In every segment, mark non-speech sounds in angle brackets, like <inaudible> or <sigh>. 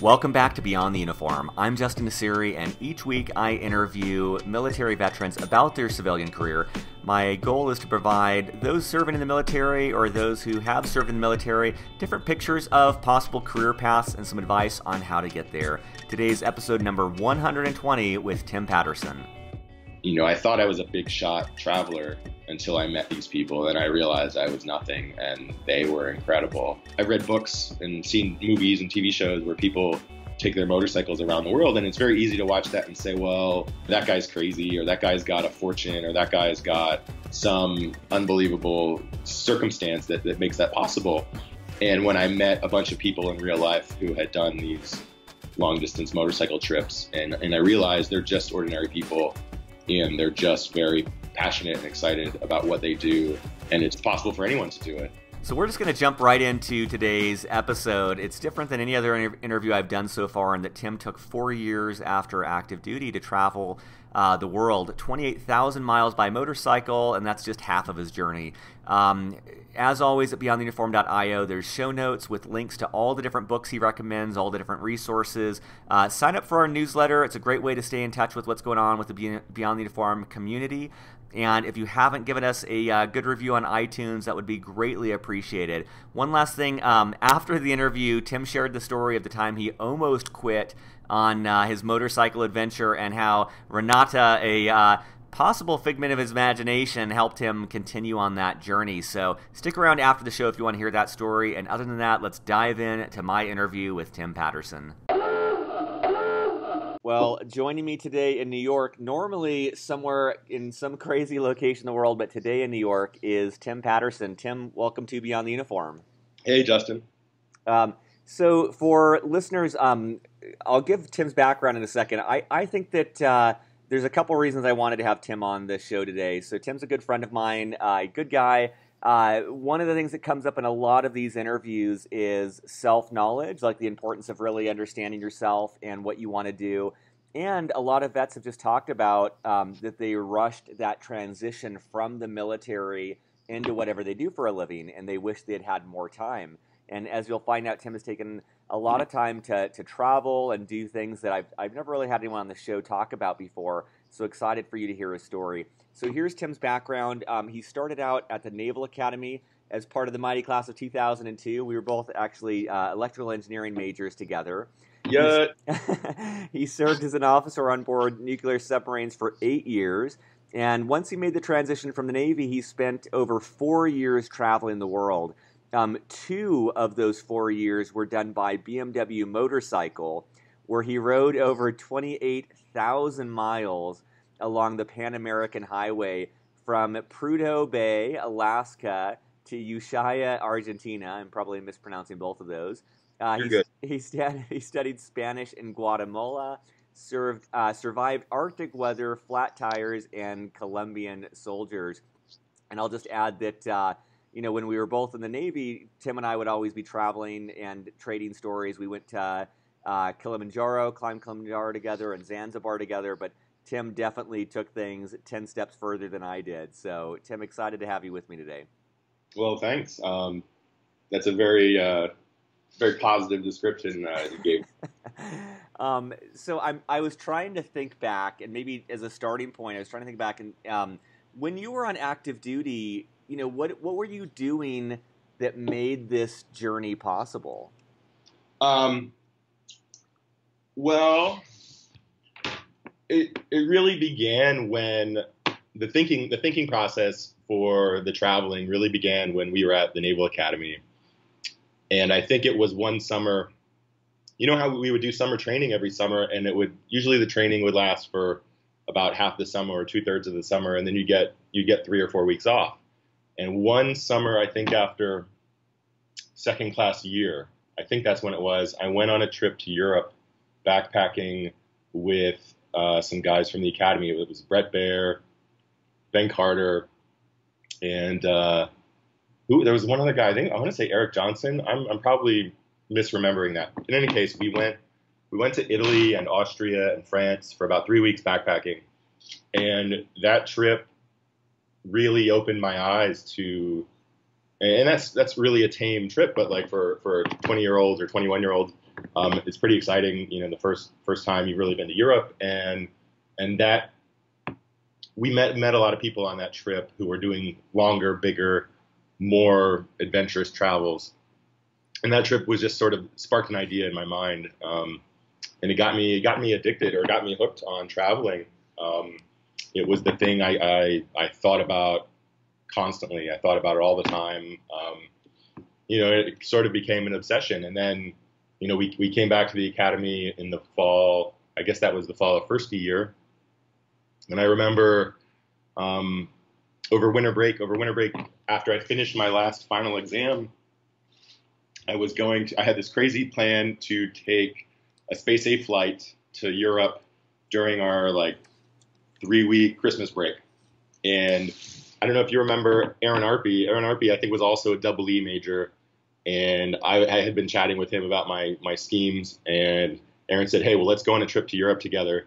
Welcome back to Beyond the Uniform. I'm Justin Nassiri, and each week I interview military veterans about their civilian career. My goal is to provide those serving in the military or those who have served in the military different pictures of possible career paths and some advice on how to get there. Today's episode number 120 with Tim Patterson. You know, I thought I was a big shot traveler until I met these people. And I realized I was nothing, and they were incredible. I've read books and seen movies and TV shows where people take their motorcycles around the world, and it's very easy to watch that and say, well, that guy's crazy, or that guy's got a fortune, or that guy's got some unbelievable circumstance that, that makes that possible. And when I met a bunch of people in real life who had done these long distance motorcycle trips, and, and I realized they're just ordinary people and they're just very passionate and excited about what they do, and it's possible for anyone to do it. So we're just going to jump right into today's episode. It's different than any other inter- interview I've done so far, in that Tim took four years after active duty to travel uh, the world, 28,000 miles by motorcycle, and that's just half of his journey. Um, as always, at beyondtheuniform.io, there's show notes with links to all the different books he recommends, all the different resources. Uh, sign up for our newsletter. It's a great way to stay in touch with what's going on with the Beyond the Uniform community. And if you haven't given us a uh, good review on iTunes, that would be greatly appreciated. One last thing um, after the interview, Tim shared the story of the time he almost quit on uh, his motorcycle adventure and how Renata, a uh, possible figment of his imagination, helped him continue on that journey. So stick around after the show if you want to hear that story. And other than that, let's dive in to my interview with Tim Patterson. Well, joining me today in New York, normally somewhere in some crazy location in the world, but today in New York is Tim Patterson. Tim, welcome to Beyond the Uniform. Hey, Justin. Um, so, for listeners, um, I'll give Tim's background in a second. I, I think that uh, there's a couple reasons I wanted to have Tim on this show today. So, Tim's a good friend of mine, a uh, good guy. Uh, one of the things that comes up in a lot of these interviews is self knowledge, like the importance of really understanding yourself and what you want to do. And a lot of vets have just talked about um, that they rushed that transition from the military into whatever they do for a living, and they wish they had had more time. And as you'll find out, Tim has taken a lot of time to, to travel and do things that I've, I've never really had anyone on the show talk about before. So excited for you to hear his story. So here's Tim's background. Um, he started out at the Naval Academy as part of the mighty class of 2002. We were both actually uh, electrical engineering majors together. Yeah. <laughs> he served as an officer on board nuclear submarines for eight years. And once he made the transition from the Navy, he spent over four years traveling the world. Um, two of those four years were done by BMW Motorcycle, where he rode over 28,000 miles along the Pan American Highway from Prudhoe Bay, Alaska, to Ushuaia, Argentina. I'm probably mispronouncing both of those. Uh. He, <laughs> st- he studied Spanish in Guatemala, served, uh, survived Arctic weather, flat tires, and Colombian soldiers. And I'll just add that, uh, you know, when we were both in the Navy, Tim and I would always be traveling and trading stories. We went to uh, Kilimanjaro, climbed Kilimanjaro together, and Zanzibar together. But Tim definitely took things 10 steps further than I did. So, Tim, excited to have you with me today. Well, thanks. Um, that's a very, uh, very positive description uh, you gave. <laughs> um, so I'm, I was trying to think back, and maybe as a starting point, I was trying to think back. And um, when you were on active duty, you know, what what were you doing that made this journey possible? Um, well, it it really began when the thinking the thinking process for the traveling really began when we were at the Naval Academy, and I think it was one summer. You know how we would do summer training every summer, and it would usually the training would last for about half the summer or two thirds of the summer, and then you get you get three or four weeks off. And one summer, I think after second class year, I think that's when it was. I went on a trip to Europe, backpacking with uh, some guys from the academy. It was Brett Baer, Ben Carter, and uh, who? There was one other guy. I think I want to say Eric Johnson. I'm, I'm probably misremembering that. In any case, we went we went to Italy and Austria and France for about three weeks backpacking, and that trip really opened my eyes to. And that's that's really a tame trip, but like for for 20 year olds or 21 year olds, um, it's pretty exciting. You know, the first first time you've really been to Europe, and and that we met met a lot of people on that trip who were doing longer, bigger, more adventurous travels, and that trip was just sort of sparked an idea in my mind, um, and it got me it got me addicted or got me hooked on traveling. Um, it was the thing I, I, I thought about constantly. I thought about it all the time. Um, you know, it sort of became an obsession. And then, you know, we, we came back to the academy in the fall. I guess that was the fall of first year. And I remember um, over winter break, over winter break, after I finished my last final exam, I was going to, I had this crazy plan to take a space A flight to Europe during our like three week Christmas break. And I don't know if you remember Aaron Arpey. Aaron Arpey, I think, was also a double E major. And I, I, had been chatting with him about my, my schemes. And Aaron said, Hey, well, let's go on a trip to Europe together.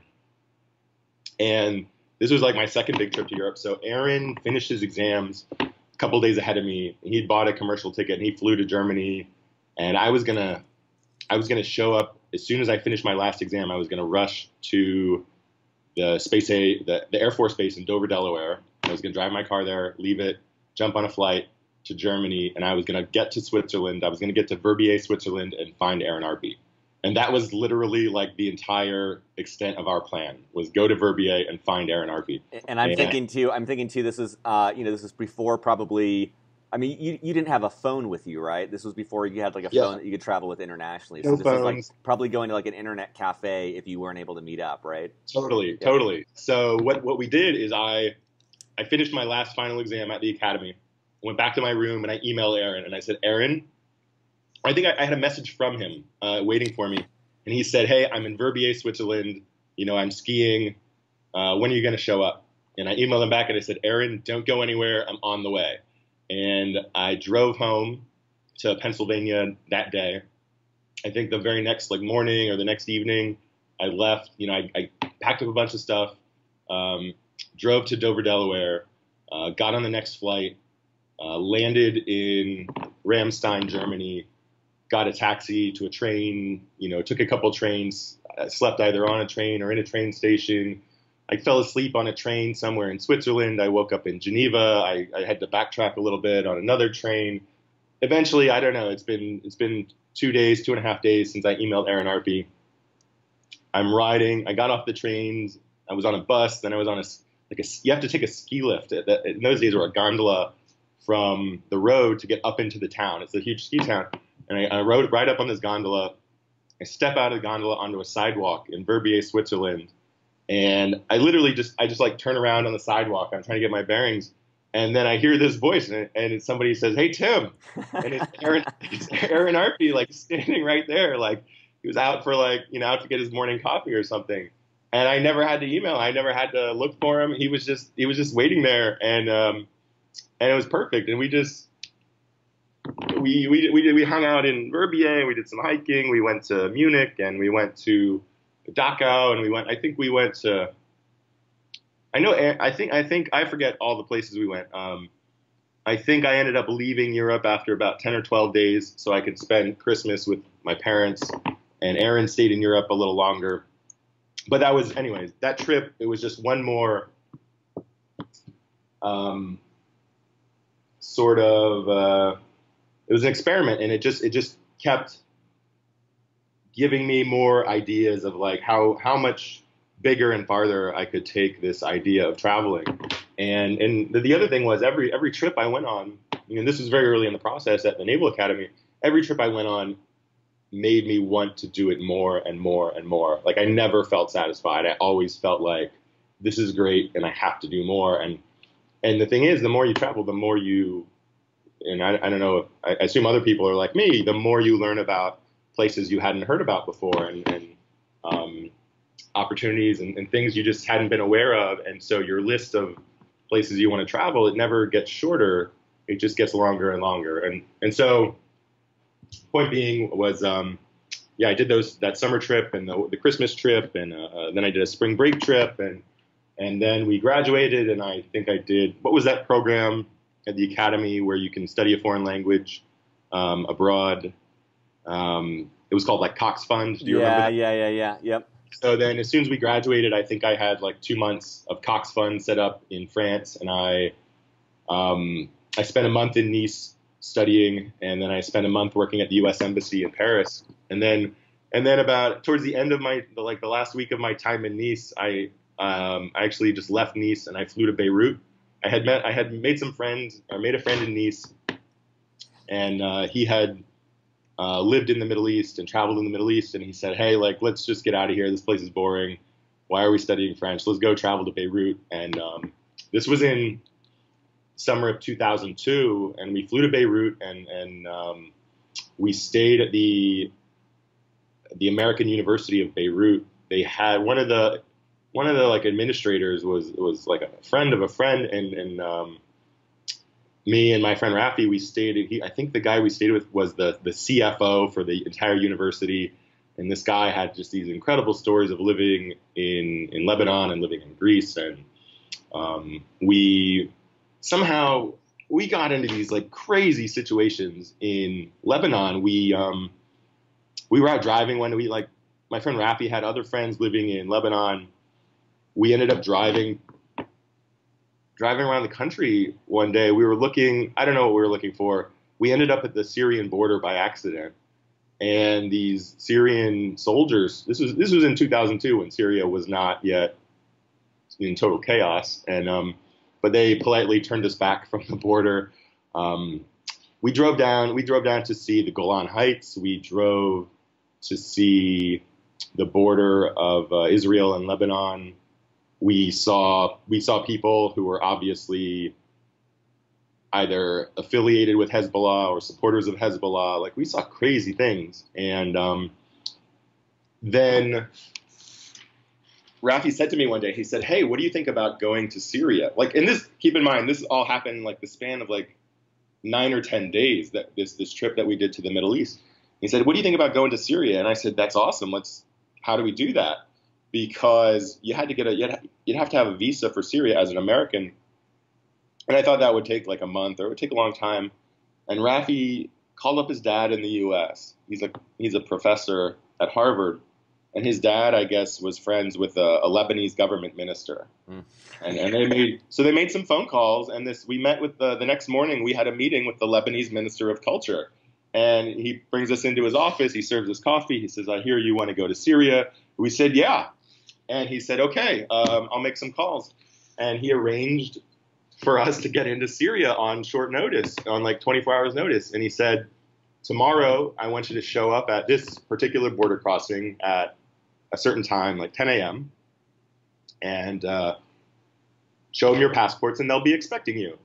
And this was like my second big trip to Europe. So Aaron finished his exams a couple days ahead of me. He'd bought a commercial ticket and he flew to Germany. And I was gonna, I was gonna show up as soon as I finished my last exam. I was gonna rush to the space a the, the Air Force Base in Dover, Delaware. I was going to drive my car there, leave it, jump on a flight to Germany, and I was going to get to Switzerland. I was going to get to Verbier, Switzerland, and find Aaron Arpey. And that was literally like the entire extent of our plan was go to Verbier and find Aaron Arpey. And I'm and thinking too. I'm thinking too. This is uh, you know this is before probably I mean, you, you didn't have a phone with you, right? This was before you had like a yeah. phone that you could travel with internationally. So no this phones. was like probably going to like an internet cafe if you weren't able to meet up, right? Totally, yeah. totally. So what what we did is I I finished my last final exam at the academy, went back to my room and I emailed Aaron and I said, Aaron, I think I, I had a message from him uh, waiting for me, and he said, Hey, I'm in Verbier, Switzerland. You know, I'm skiing. Uh, when are you going to show up? And I emailed him back and I said, Aaron, don't go anywhere. I'm on the way and I drove home to Pennsylvania that day. I think the very next like morning or the next evening, I left. You know, I, I packed up a bunch of stuff, um, drove to Dover, Delaware, uh, got on the next flight, uh, landed in Ramstein, Germany, got a taxi to a train. You know, took a couple trains, I slept either on a train or in a train station. I fell asleep on a train somewhere in Switzerland. I woke up in Geneva. I, I had to backtrack a little bit on another train. Eventually, I don't know. It's been it's been two days, two and a half days since I emailed Aaron Arpey. I'm riding. I got off the trains. I was on a bus. Then I was on a like a. You have to take a ski lift. In those days, or a gondola from the road to get up into the town. It's a huge ski town. And I, I rode right up on this gondola. I step out of the gondola onto a sidewalk in Verbier, Switzerland and I literally just I just like turn around on the sidewalk. I'm trying to get my bearings, and then I hear this voice, and, and somebody says, "Hey Tim," and it's <laughs> Aaron it's Aaron Arpey like standing right there, like he was out for like you know out to get his morning coffee or something. And I never had to email. I never had to look for him. He was just he was just waiting there, and um, and it was perfect. And we just we we we we hung out in Verbier. We did some hiking. We went to Munich, and we went to Dachau, and we went. I think we went to. I know. I think. I think. I forget all the places we went. Um, I think I ended up leaving Europe after about ten or twelve days, so I could spend Christmas with my parents. And Aaron stayed in Europe a little longer. But that was, anyways, that trip. It was just one more. Um, sort of. Uh, it was an experiment, and it just it just kept giving me more ideas of like how how much bigger and farther I could take this idea of traveling. And and the other thing was every every trip I went on, you know, this was very early in the process at the Naval Academy. Every trip I went on made me want to do it more and more and more. Like I never felt satisfied. I always felt like this is great and I have to do more. And and the thing is, the more you travel, the more you and I, I don't know. If, I assume other people are like me. The more you learn about places you hadn't heard about before and, and um, opportunities and, and, things you just hadn't been aware of. And so your list of places you want to travel, it never gets shorter. It just gets longer and longer. And, and so point being was, um, yeah, I did those, that summer trip and the, the Christmas trip. And uh, then I did a spring break trip and, and then we graduated and I think I did, what was that program at the academy where you can study a foreign language um, abroad? Um, it was called like Cox Fund. Do you yeah, remember? that? yeah, yeah, yeah. Yep. So then, as soon as we graduated, I think I had like two months of Cox Fund set up in France, and I um, I spent a month in Nice studying, and then I spent a month working at the U.S. Embassy in Paris, and then and then about towards the end of my the, like the last week of my time in Nice, I um, I actually just left Nice and I flew to Beirut. I had met I had made some friends or made a friend in Nice, and uh, he had uh, lived in the Middle East and traveled in the Middle East, and he said, "Hey, like let's just get out of here. This place is boring. Why are we studying French? Let's go travel to Beirut." And um, this was in summer of 2002, and we flew to Beirut and and um, we stayed at the the American University of Beirut. They had one of the one of the like administrators was was like a friend of a friend, and and um, me and my friend Rafi, we stayed. He, I think the guy we stayed with was the the CFO for the entire university, and this guy had just these incredible stories of living in in Lebanon and living in Greece, and um, we somehow we got into these like crazy situations in Lebanon. We um, we were out driving when we like my friend Rafi had other friends living in Lebanon. We ended up driving driving around the country one day. We were looking, I don't know what we were looking for. We ended up at the Syrian border by accident. And these Syrian soldiers, this was this was in 2002 when Syria was not yet in total chaos, and um, but they politely turned us back <laughs> from the border. Um, we drove down. We drove down to see the Golan Heights. We drove to see the border of uh, Israel and Lebanon we saw we saw people who were obviously either affiliated with Hezbollah or supporters of Hezbollah. Like we saw crazy things, and um, then Rafi said to me one day, he said, "Hey, what do you think about going to Syria?" Like, and this, keep in mind, this all happened in like the span of like nine or ten days. That this this trip that we did to the Middle East. He said, "What do you think about going to Syria?" And I said, "That's awesome. Let's. How do we do that?" Because you had to get a you'd have to have a visa for Syria as an American, and I thought that would take like a month or it would take a long time. And Rafi called up his dad in the U.S. He's a he's a professor at Harvard, and his dad, I guess, was friends with a, a Lebanese government minister, mm. and, and they made so they made some phone calls, and this we met with the the next morning. We had a meeting with the Lebanese minister of culture, and he brings us into his office. He serves us coffee. He says, "I hear you want to go to Syria." We said, "Yeah." And he said, okay, um, I'll make some calls. And he arranged for us to get into Syria on short notice, on like 24 hours notice. And he said, tomorrow I want you to show up at this particular border crossing at a certain time, like 10 a.m., and uh, show them your passports, and they'll be expecting you.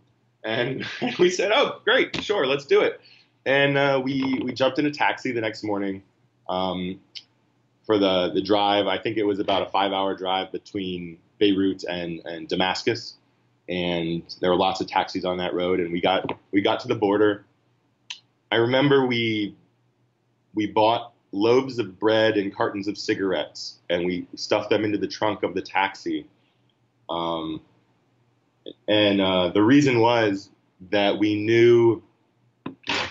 And <laughs> we said, oh, great, sure, let's do it. And uh, we we jumped in a taxi the next morning. Um, for the the drive. I think it was about a five hour drive between Beirut and and Damascus, and there were lots of taxis on that road. And we got we got to the border. I remember we we bought loaves of bread and cartons of cigarettes, and we stuffed them into the trunk of the taxi. Um, and uh, the reason was that we knew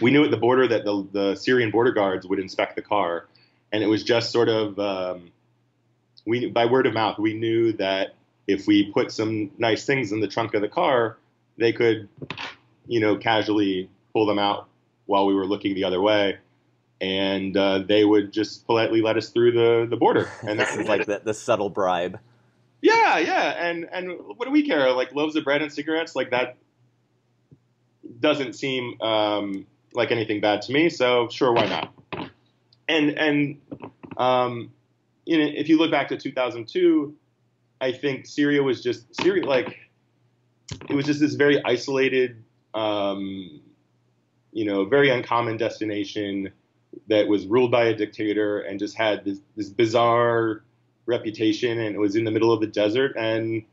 we knew at the border that the, the Syrian border guards would inspect the car, and it was just sort of um, we by word of mouth we knew that if we put some nice things in the trunk of the car, they could, you know, casually pull them out while we were looking the other way, and uh, they would just politely let us through the the border. And this is <laughs> like the, the subtle bribe. Yeah, yeah, and and what do we care? Like loaves of bread and cigarettes, like that doesn't seem um, like anything bad to me. So sure, why not? And and um, you know, if you look back to 2002, I think Syria was just Syria like it was just this very isolated, um, you know, very uncommon destination that was ruled by a dictator and just had this, this bizarre reputation, and it was in the middle of the desert, and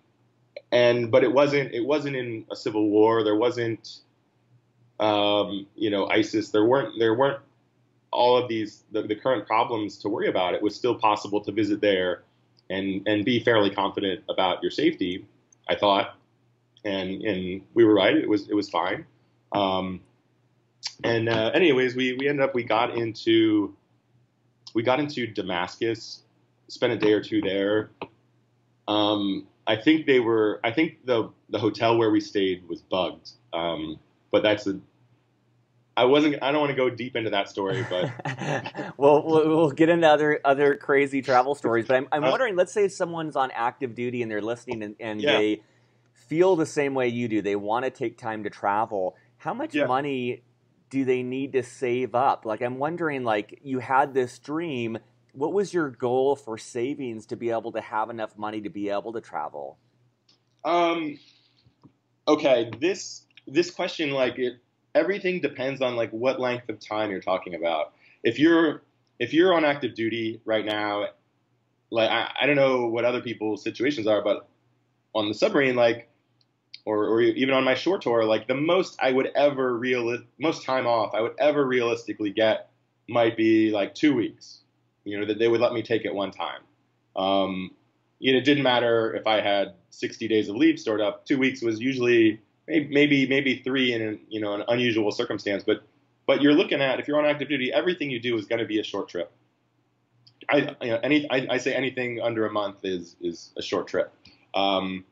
and but it wasn't it wasn't in a civil war. There wasn't um, you know ISIS. There weren't there weren't all of these the, the, current problems to worry about, it was still possible to visit there and and be fairly confident about your safety. I thought, and and we were right. It was it was fine. Um, and uh, anyways, we we ended up we got into we got into Damascus, spent a day or two there. Um, I think they were. I think the the hotel where we stayed was bugged. Um, but that's a. I wasn't. I don't want to go deep into that story, but <laughs> well, well, we'll get into other other crazy travel stories. But I'm, I'm uh, wondering. Let's say someone's on active duty and they're listening, and, and yeah. they feel the same way you do. They want to take time to travel. How much yeah. money do they need to save up? Like, I'm wondering. Like, you had this dream what was your goal for savings to be able to have enough money to be able to travel? Um, okay, this this question like it everything depends on like what length of time you're talking about. If you're if you're on active duty right now, like I, I don't know what other people's situations are, but on the submarine, like or, or even on my short tour, like the most I would ever real most time off I would ever realistically get might be like two weeks you know, that they would let me take at one time. Um, it didn't matter if I had 60 days of leave stored up. Two weeks was usually maybe maybe three in you know an unusual circumstance. But but you're looking at if you're on active duty, everything you do is going to be a short trip. I you know any I, I, say anything under a month is is a short trip. Um,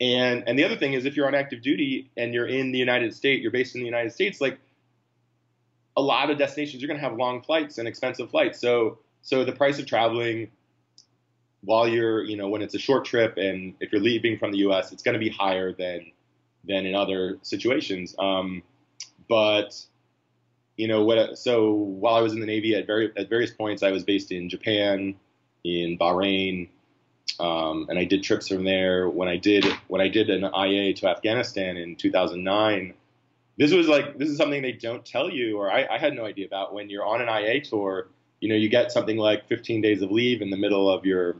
and and the other thing is if you're on active duty and you're in the United States, you're based in the United States, like a lot of destinations you're going to have long flights and expensive flights. So so the price of traveling while you're you know when it's a short trip and if you're leaving from the U.S. it's going to be higher than than in other situations. Um, but you know what? So while I was in the Navy at very at various points, I was based in Japan, in Bahrain, um, and I did trips from there. When I did when I did an IA to Afghanistan in 2009 this was like this is something they don't tell you, or I, I had no idea about. When you're on an IA tour, you know, you get something like 15 days of leave in the middle of your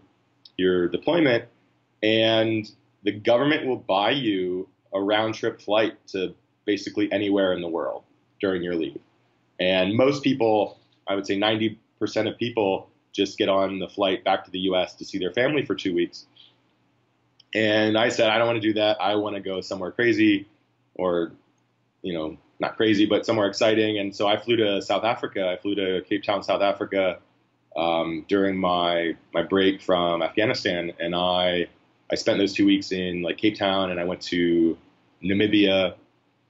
your deployment, and the government will buy you a round trip flight to basically anywhere in the world during your leave. And most people, I would say 90% of people, just get on the flight back to the U.S. to see their family for two weeks. And I said, I don't want to do that. I want to go somewhere crazy or you know, not crazy, but somewhere exciting. And so I flew to South Africa. I flew to Cape Town, South Africa, um, during my my break from Afghanistan, and I I spent those two weeks in like Cape Town, and I went to Namibia,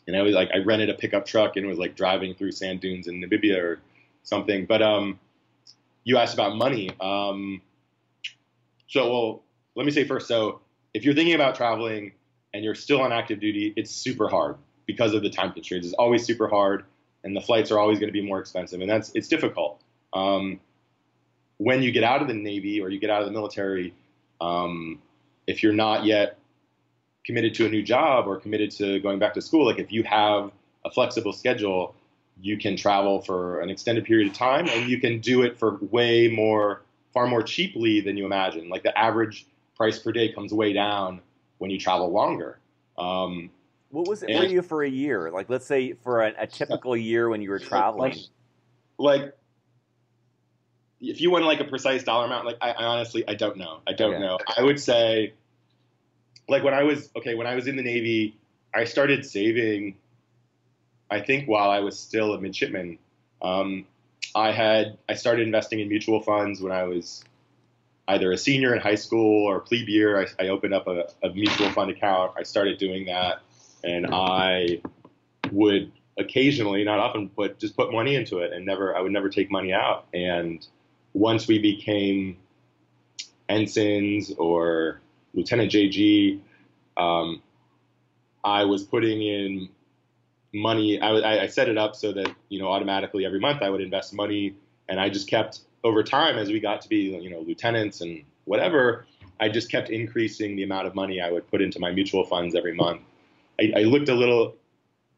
and I was like I rented a pickup truck and was like driving through sand dunes in Namibia or something. But um, you asked about money. Um, so well, let me say first. So if you're thinking about traveling and you're still on active duty, it's super hard because of the time constraints. It's always super hard, and the flights are always going to be more expensive, and that's it's difficult. Um, when you get out of the Navy or you get out of the military, um, if you're not yet committed to a new job or committed to going back to school, like if you have a flexible schedule, you can travel for an extended period of time, and you can do it for way more, far more cheaply than you imagine. Like the average price per day comes way down when you travel longer. Um, what was it and, for you for a year? Like, let's say for a, a typical year when you were <laughs> traveling. Like, like, if you want like a precise dollar amount, like I, I honestly I don't know. I don't okay. know. I would say, like when I was okay when I was in the Navy, I started saving. I think while I was still a midshipman, um, I had I started investing in mutual funds when I was either a senior in high school or plebe year. I, I opened up a, a mutual fund account. I started doing that and I would occasionally, not often, but just put money into it, and never I would never take money out. And once we became ensigns or Lieutenant JG, um, I was putting in money. I, I set it up so that you know automatically every month I would invest money, and I just kept over time as we got to be you know lieutenants and whatever. I just kept increasing the amount of money I would put into my mutual funds every month I, I, looked a little,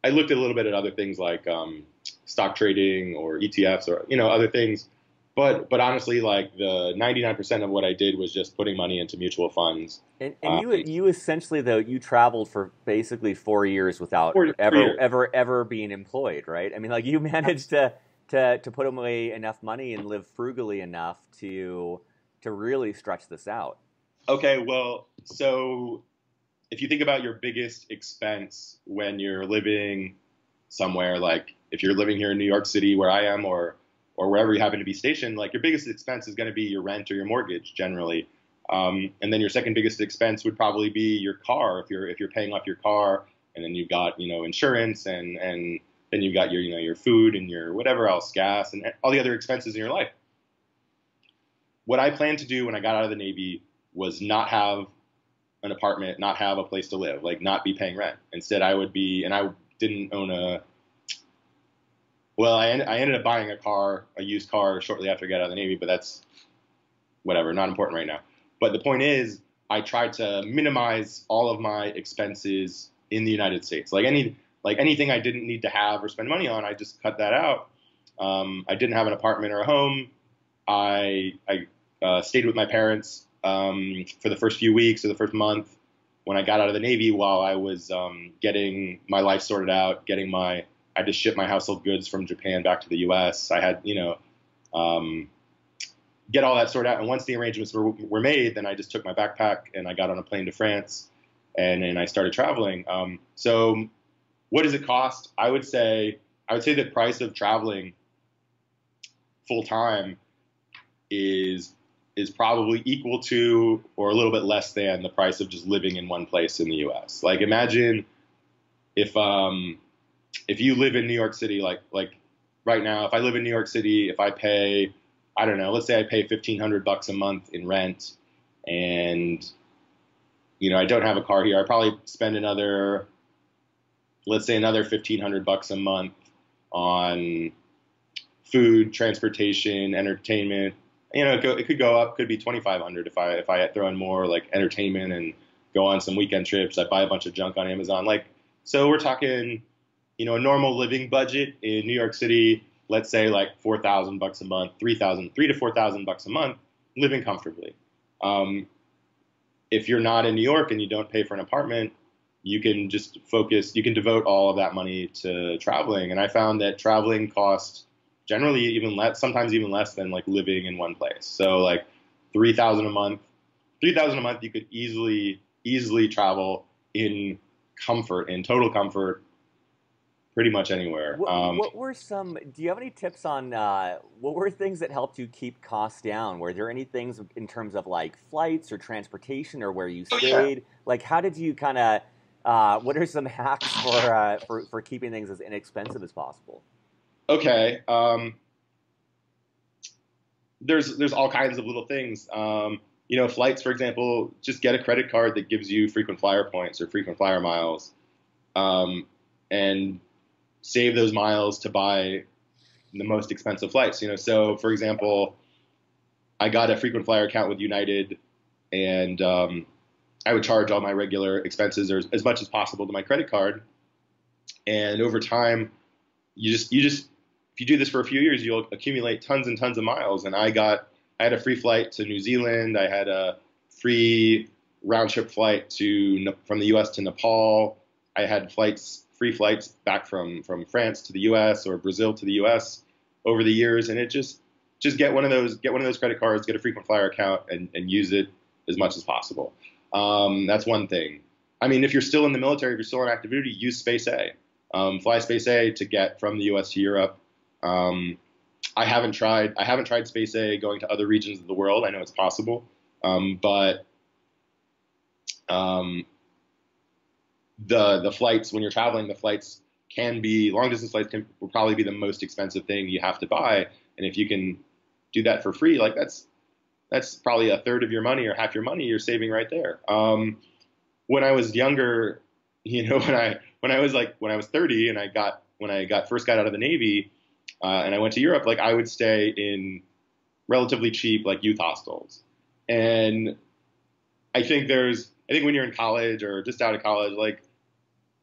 I looked a little bit at other things like um, stock trading or ETFs or you know other things, but but honestly, like the 99% of what I did was just putting money into mutual funds. And, and you um, you essentially though you traveled for basically four years without four, ever years. ever ever being employed, right? I mean, like you <laughs> managed to to to put away enough money and live frugally enough to to really stretch this out. Okay, well, so if you think about your biggest expense when you're living somewhere like if you're living here in New York City where I am or or wherever you happen to be stationed, like your biggest expense is going to be your rent or your mortgage generally. Um, and then your second biggest expense would probably be your car if you're if you're paying off your car, and then you've got you know insurance and and then you've got your you know your food and your whatever else, gas and all the other expenses in your life. What I planned to do when I got out of the Navy was not have an apartment, not have a place to live, like not be paying rent. Instead, I would be, and I didn't own a. Well, I, I ended up buying a car, a used car, shortly after I got out of the Navy, but that's whatever, not important right now. But the point is, I tried to minimize all of my expenses in the United States. Like any, like anything I didn't need to have or spend money on, I just cut that out. Um, I didn't have an apartment or a home. I I uh, stayed with my parents um, for the first few weeks or the first month when I got out of the Navy while I was um, getting my life sorted out, getting my I had to ship my household goods from Japan back to the U.S. I had you know um, get all that sorted out. And once the arrangements were, were made, then I just took my backpack and I got on a plane to France and then I started traveling. Um, so what does it cost? I would say I would say the price of traveling full time is is probably equal to or a little bit less than the price of just living in one place in the US. Like imagine if um if you live in New York City like like right now if I live in New York City if I pay I don't know, let's say I pay 1500 bucks a month in rent and you know, I don't have a car here. I probably spend another let's say another 1500 bucks a month on food, transportation, entertainment. You know, it, go, it could go up, could be 2500 if I if I throw in more like entertainment and go on some weekend trips. I buy a bunch of junk on Amazon. Like so we're talking, you know, a normal living budget in New York City let's say like 4,000 bucks a month, 3,000, three to 4,000 bucks a month, living comfortably. Um, if you're not in New York and you don't pay for an apartment, you can just focus, you can devote all of that money to traveling. And I found that traveling costs generally even less, sometimes even less than like living in one place. So like 3,000 a month, 3,000 a month, you could easily, easily travel in comfort, in total comfort pretty much anywhere. What, um, what, were some? Do you have any tips on uh, what were things that helped you keep costs down? Were there any things in terms of like flights or transportation or where you stayed? Oh, yeah. Like, how did you kind of? Uh, what are some <laughs> hacks for, uh, for for keeping things as inexpensive as possible? Okay. Um, there's there's all kinds of little things. Um, you know, flights, for example, just get a credit card that gives you frequent flyer points or frequent flyer miles. Um, and save those miles to buy the most expensive flights. You know, so for example, I got a frequent flyer account with United, and um, I would charge all my regular expenses or as much as possible to my credit card. And over time, you just you just if you do this for a few years, you'll accumulate tons and tons of miles. And I got I had a free flight to New Zealand. I had a free round trip flight to from the U.S. to Nepal. I had flights free flights back from from France to the U.S. or Brazil to the U.S. over the years, and it just just get one of those get one of those credit cards, get a frequent flyer account, and, and use it as much as possible. Um, that's one thing. I mean, if you're still in the military, if you're still on active duty, use Space A. Um, fly Space A to get from the U.S. to Europe. Um, I haven't tried. I haven't tried Space A going to other regions of the world. I know it's possible, um, but um, the the flights when you're traveling, the flights can be long distance flights can will probably be the most expensive thing you have to buy. And if you can do that for free, like that's that's probably a third of your money or half your money you're saving right there. Um, when I was younger, <laughs> you know, when I when I was like when I was 30 and I got when I got first got out of the Navy uh, and I went to Europe, like I would stay in relatively cheap like youth hostels. And I think there's I think when you're in college or just out of college, like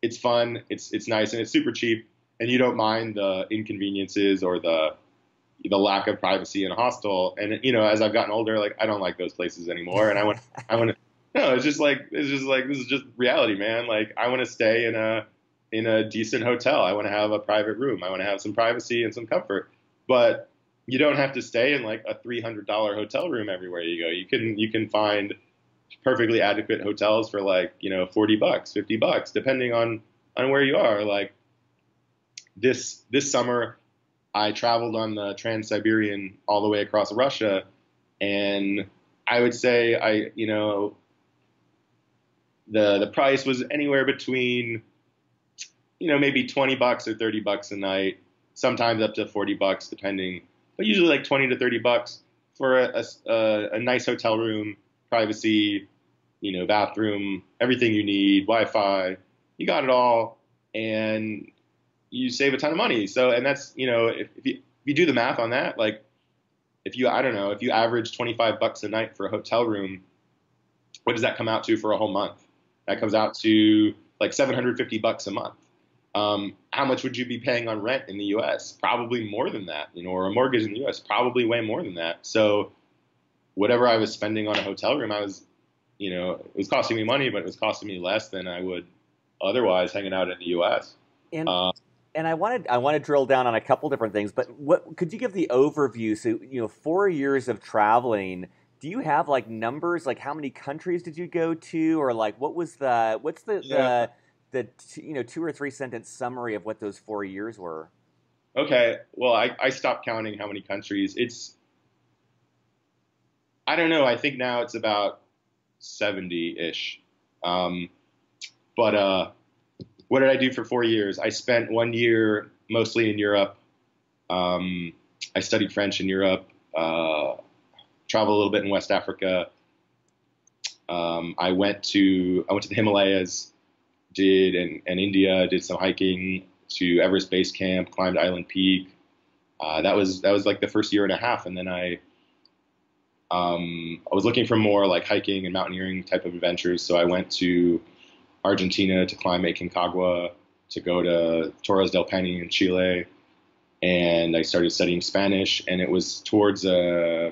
it's fun, it's it's nice, and it's super cheap, and you don't mind the inconveniences or the the lack of privacy in a hostel. And you know, as I've gotten older, like I don't like those places anymore, and I want <laughs> I want to. No, it's just like it's just like this is just reality, man. Like I want to stay in a in a decent hotel. I want to have a private room. I want to have some privacy and some comfort. But you don't have to stay in like a three hundred dollar hotel room everywhere you go. You can you can find perfectly adequate hotels for like you know 40 bucks 50 bucks depending on on where you are. Like this this summer I traveled on the Trans Siberian all the way across Russia, and I would say I, you know, the the price was anywhere between, you know, maybe 20 bucks or 30 bucks a night, sometimes up to 40 bucks depending, but usually like 20 to 30 bucks for a, a, a nice hotel room, privacy, you know, bathroom, everything you need, Wi-Fi, you got it all, and you save a ton of money. So, and that's, you know, if, if, you, if you do the math on that, like if you, I don't know, if you average 25 bucks a night for a hotel room, what does that come out to for a whole month? That comes out to like 750 bucks a month. Um, how much would you be paying on rent in the U.S.? Probably more than that, you know, or a mortgage in the U.S. Probably way more than that. So, whatever I was spending on a hotel room, I was, you know, it was costing me money, but it was costing me less than I would otherwise hanging out in the U.S. And uh, and I wanted I want to drill down on a couple different things, but what could you give the overview? So you know, four years of traveling. Do you have like numbers? Like how many countries did you go to, or like what was the what's the yeah. the, the you know two or three sentence summary of what those four years were? Okay, well I, I stopped counting how many countries. It's I don't know. I think now it's about seventy ish. Um, but uh, what did I do for four years? I spent one year mostly in Europe. Um, I studied French in Europe, uh, traveled a little bit in West Africa. Um, I went to I went to the Himalayas, did and, and India, did some hiking to Everest Base Camp, climbed Island Peak. Uh, that was that was like the first year and a half, and then I um, I was looking for more like hiking and mountaineering type of adventures, so I went to Argentina to climb Aconcagua, to go to Torres del Paine in Chile, and I started studying Spanish. And it was towards uh,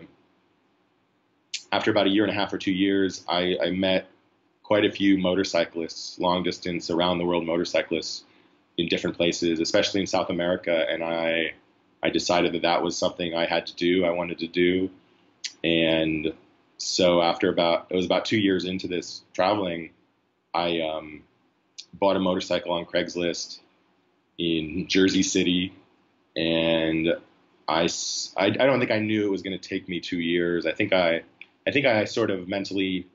after about a year and a half or two years, I, I met quite a few motorcyclists, long distance around the world motorcyclists in different places, especially in South America. And I I decided that that was something I had to do. I wanted to do, and so after about it was about two years into this traveling I um, bought a motorcycle on Craigslist in Jersey City, and I, I, I don't think I knew it was going to take me two years. I think I I think I sort of mentally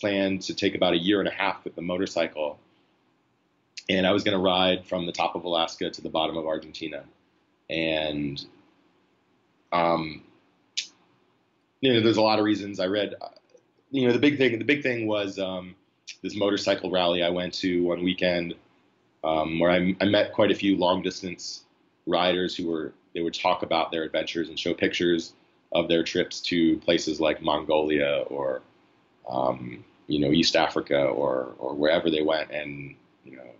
planned to take about a year and a half with the motorcycle, and I was going to ride from the top of Alaska to the bottom of Argentina, and um, you know, there's a lot of reasons. I read, you know, the big thing the big thing was um, this motorcycle rally I went to one weekend um, where I, I, met quite a few long distance riders who were they would talk about their adventures and show pictures of their trips to places like Mongolia or um, you know East Africa or or wherever they went and you know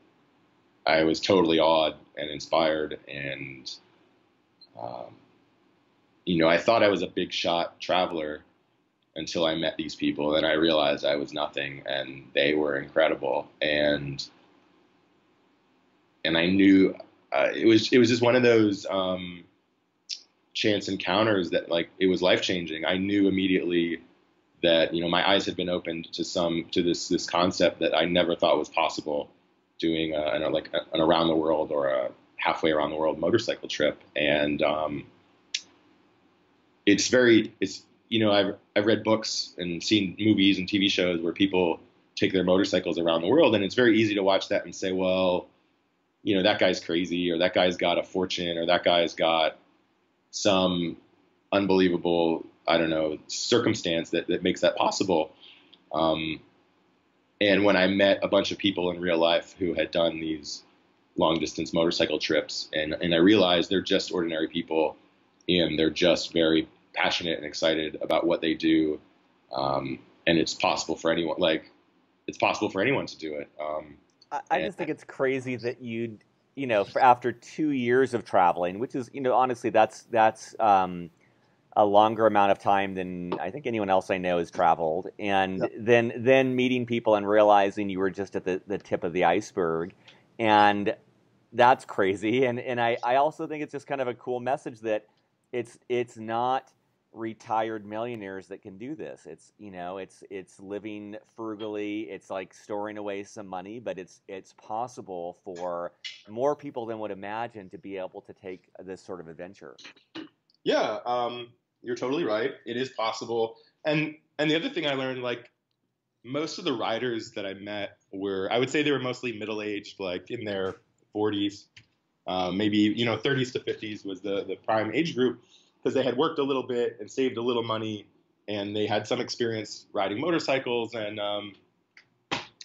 I was totally awed and inspired and um, you know I thought I was a big shot traveler until I met these people. and I realized I was nothing, and they were incredible. And and I knew uh, it was it was just one of those um, chance encounters that like it was life changing. I knew immediately that you know my eyes had been opened to some to this this concept that I never thought was possible doing a, a like an around the world or a halfway around the world motorcycle trip and um, it's very it's you know, I've I've read books and seen movies and TV shows where people take their motorcycles around the world, and it's very easy to watch that and say, well, you know, that guy's crazy, or that guy's got a fortune, or that guy's got some unbelievable, I don't know, circumstance that, that makes that possible. Um, and when I met a bunch of people in real life who had done these long distance motorcycle trips, and, and I realized they're just ordinary people and they're just very passionate and excited about what they do, um, and it's possible for anyone. Like it's possible for anyone to do it. Um, I, I and, just think it's crazy that you'd you know for after two years of traveling, which is you know honestly that's that's um, a longer amount of time than I think anyone else I know has traveled, and yep. then then meeting people and realizing you were just at the, the tip of the iceberg, and that's crazy. And and I, I also think it's just kind of a cool message that it's it's not retired millionaires that can do this. It's you know, it's it's living frugally. It's like storing away some money, but it's it's possible for more people than would imagine to be able to take this sort of adventure. Yeah, um, you're totally right. It is possible. And and the other thing I learned, like most of the riders that I met were, I would say they were mostly middle aged, like in their 40s, uh, maybe you know 30s to 50s was the the prime age group because they had worked a little bit and saved a little money and they had some experience riding motorcycles and um,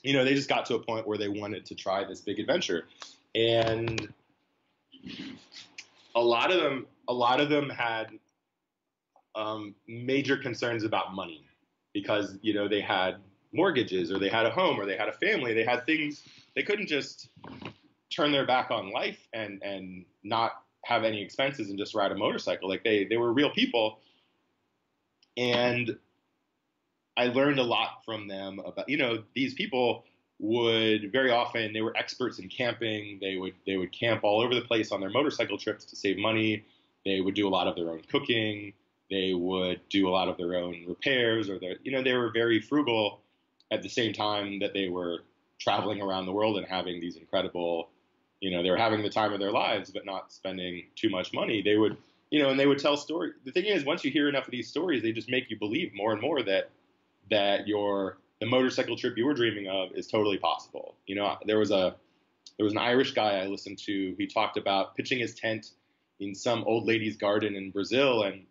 you know they just got to a point where they wanted to try this big adventure. And a lot of them a lot of them had um, major concerns about money because you know they had mortgages or they had a home or they had a family they had things they couldn't just turn their back on life and and not have any expenses and just ride a motorcycle. Like they they were real people, and I learned a lot from them about you know these people would very often they were experts in camping. They would they would camp all over the place on their motorcycle trips to save money. They would do a lot of their own cooking. They would do a lot of their own repairs or their you know they were very frugal at the same time that they were traveling around the world and having these incredible you know, they were having the time of their lives, but not spending too much money. They would, you know, and they would tell stories. The thing is, once you hear enough of these stories, they just make you believe more and more that that your the motorcycle trip you were dreaming of is totally possible. You know, there was a there was an Irish guy I listened to. He talked about pitching his tent in some old lady's garden in Brazil, and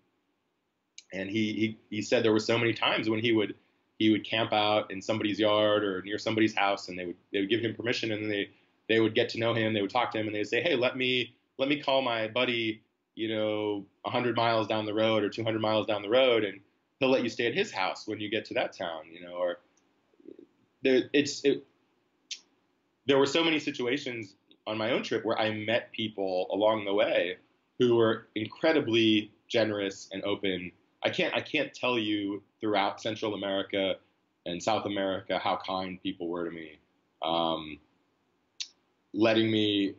and he he, he said there were so many times when he would he would camp out in somebody's yard or near somebody's house, and they would they would give him permission, and then they they would get to know him. They would talk to him, and they'd say, "Hey, let me let me call my buddy, you know, 100 miles down the road or 200 miles down the road, and he'll let you stay at his house when you get to that town, you know." Or there, it's it, there were so many situations on my own trip where I met people along the way who were incredibly generous and open. I can't I can't tell you throughout Central America and South America how kind people were to me. Um, letting me,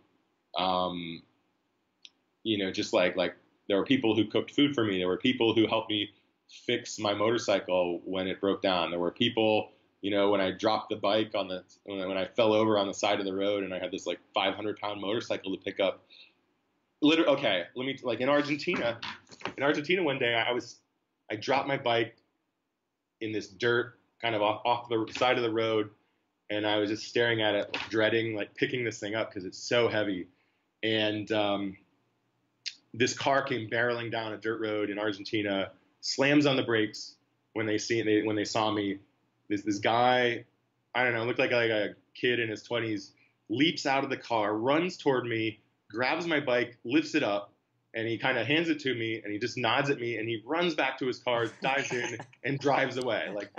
um, you know, just like like there were people who cooked food for me. There were people who helped me fix my motorcycle when it broke down. There were people, you know, when I dropped the bike on the when I, fell over on the side of the road and I had this like 500 pound motorcycle to pick up. Literally, okay, let me like in Argentina. In Argentina, one day I was I dropped my bike in this dirt, kind of off, off the side of the road, and I was just staring at it, dreading like picking this thing up because it's so heavy. And um, this car came barreling down a dirt road in Argentina, slams on the brakes when they see they, when they saw me. This this guy, I don't know, looked like like a kid in his twenties, leaps out of the car, runs toward me, grabs my bike, lifts it up, and he kind of hands it to me, and he just nods at me, and he runs back to his car, <laughs> dives in, and drives away. Like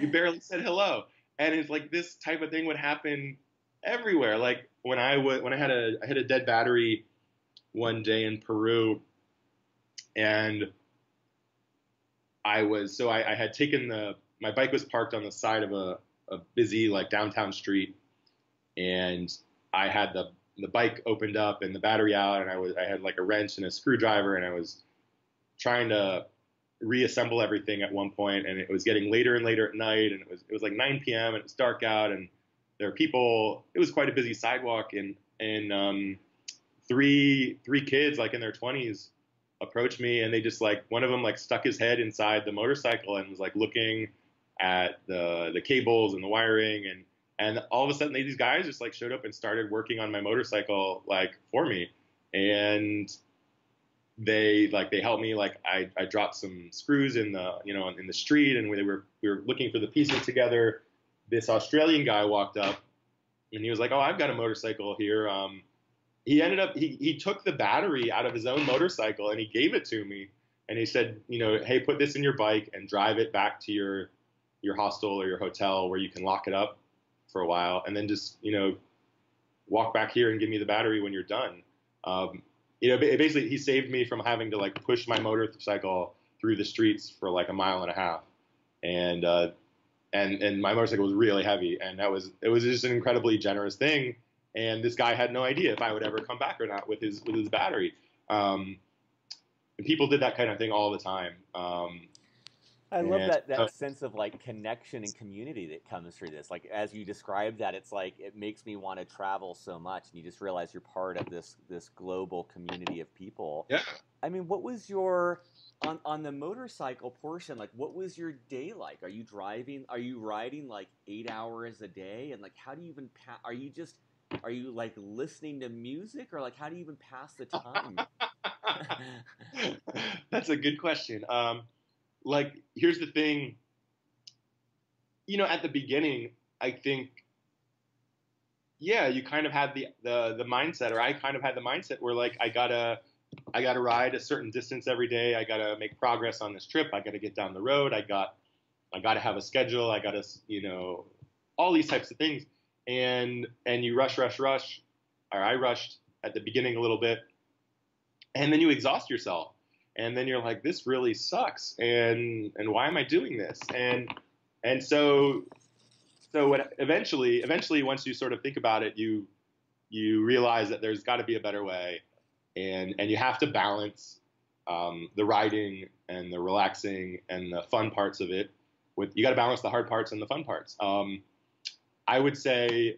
you barely said hello and it's like this type of thing would happen everywhere. Like when I when I had a I had a dead battery one day in Peru, and I was so I, I had taken the my bike was parked on the side of a, a busy like downtown street, and I had the the bike opened up and the battery out, and I was I had like a wrench and a screwdriver, and I was trying to reassemble everything at one point, and it was getting later and later at night, and it was it was like 9 p.m. and it was dark out, and there were people. It was quite a busy sidewalk, and and um, three three kids like in their 20s approached me, and they just like one of them like stuck his head inside the motorcycle and was like looking at the the cables and the wiring, and and all of a sudden these guys just like showed up and started working on my motorcycle like for me, and they like they helped me like I, I dropped some screws in the you know in the street and we were we were looking for the pieces together. This australian guy walked up and he was like oh i've got a motorcycle here. Um, he ended up he, he took the battery out of his own motorcycle and he gave it to me. And he said you know hey put this in your bike and drive it back to your your hostel or your hotel where you can lock it up for a while and then just you know walk back here and give me the battery when you're done. Um, you know, basically he saved me from having to like push my motorcycle through the streets for like a mile and a half, and uh, and and my motorcycle was really heavy, and that was it was just an incredibly generous thing. And this guy had no idea if I would ever come back or not with his with his battery. Um, and people did that kind of thing all the time. Um, I love that that sense of like connection and community that comes through this. Like as you describe that, it's like it makes me want to travel so much, and you just realize you're part of this this global community of people. Yeah. I mean, what was your on on the motorcycle portion? Like, what was your day like? Are you driving? Are you riding like eight hours a day? And like, how do you even? Pa- are you just are you like listening to music, or like how do you even pass the time? <laughs> That's a good question. Um, like here's the thing. You know at the beginning i think yeah you kind of had the the the mindset or i kind of had the mindset where like i gotta i gotta ride a certain distance every day. I gotta make progress on this trip. I gotta get down the road. I got i gotta have a schedule. I gotta you know all these types of things. And and you rush rush rush or i rushed at the beginning a little bit. And then you exhaust yourself and then you're like, this really sucks, and and why am I doing this? And and so so what eventually eventually once you sort of think about it, you you realize that there's got to be a better way, and and you have to balance um, the riding and the relaxing and the fun parts of it. With you got to balance the hard parts and the fun parts. Um, I would say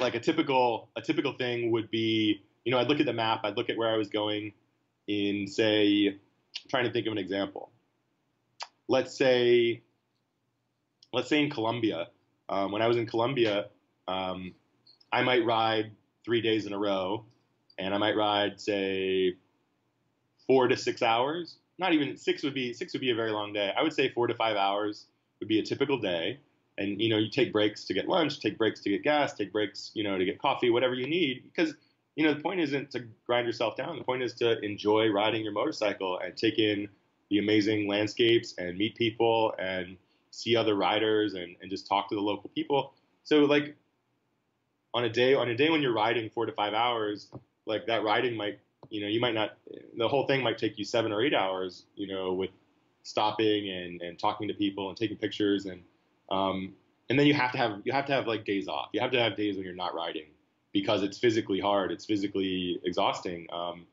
like a typical a typical thing would be you know I'd look at the map, I'd look at where I was going in, say, trying to think of an example. Let's say, let's say in Colombia, um, when I was in Colombia, um, I might ride three days in a row, and I might ride, say, four to six hours. Not even six would be six would be a very long day. I would say four to five hours would be a typical day. And you know, you take breaks to get lunch, take breaks to get gas, take breaks, you know, to get coffee, whatever you need, because you know, the point isn't to grind yourself down. The point is to enjoy riding your motorcycle and take in the amazing landscapes and meet people and see other riders and, and just talk to the local people. So like on a day on a day when you're riding four to five hours, like that riding might you know, you might not the whole thing might take you seven or eight hours, you know, with stopping and, and talking to people and taking pictures and um, and then you have to have you have to have like days off. You have to have days when you're not riding because it's physically hard. It's physically exhausting. Um,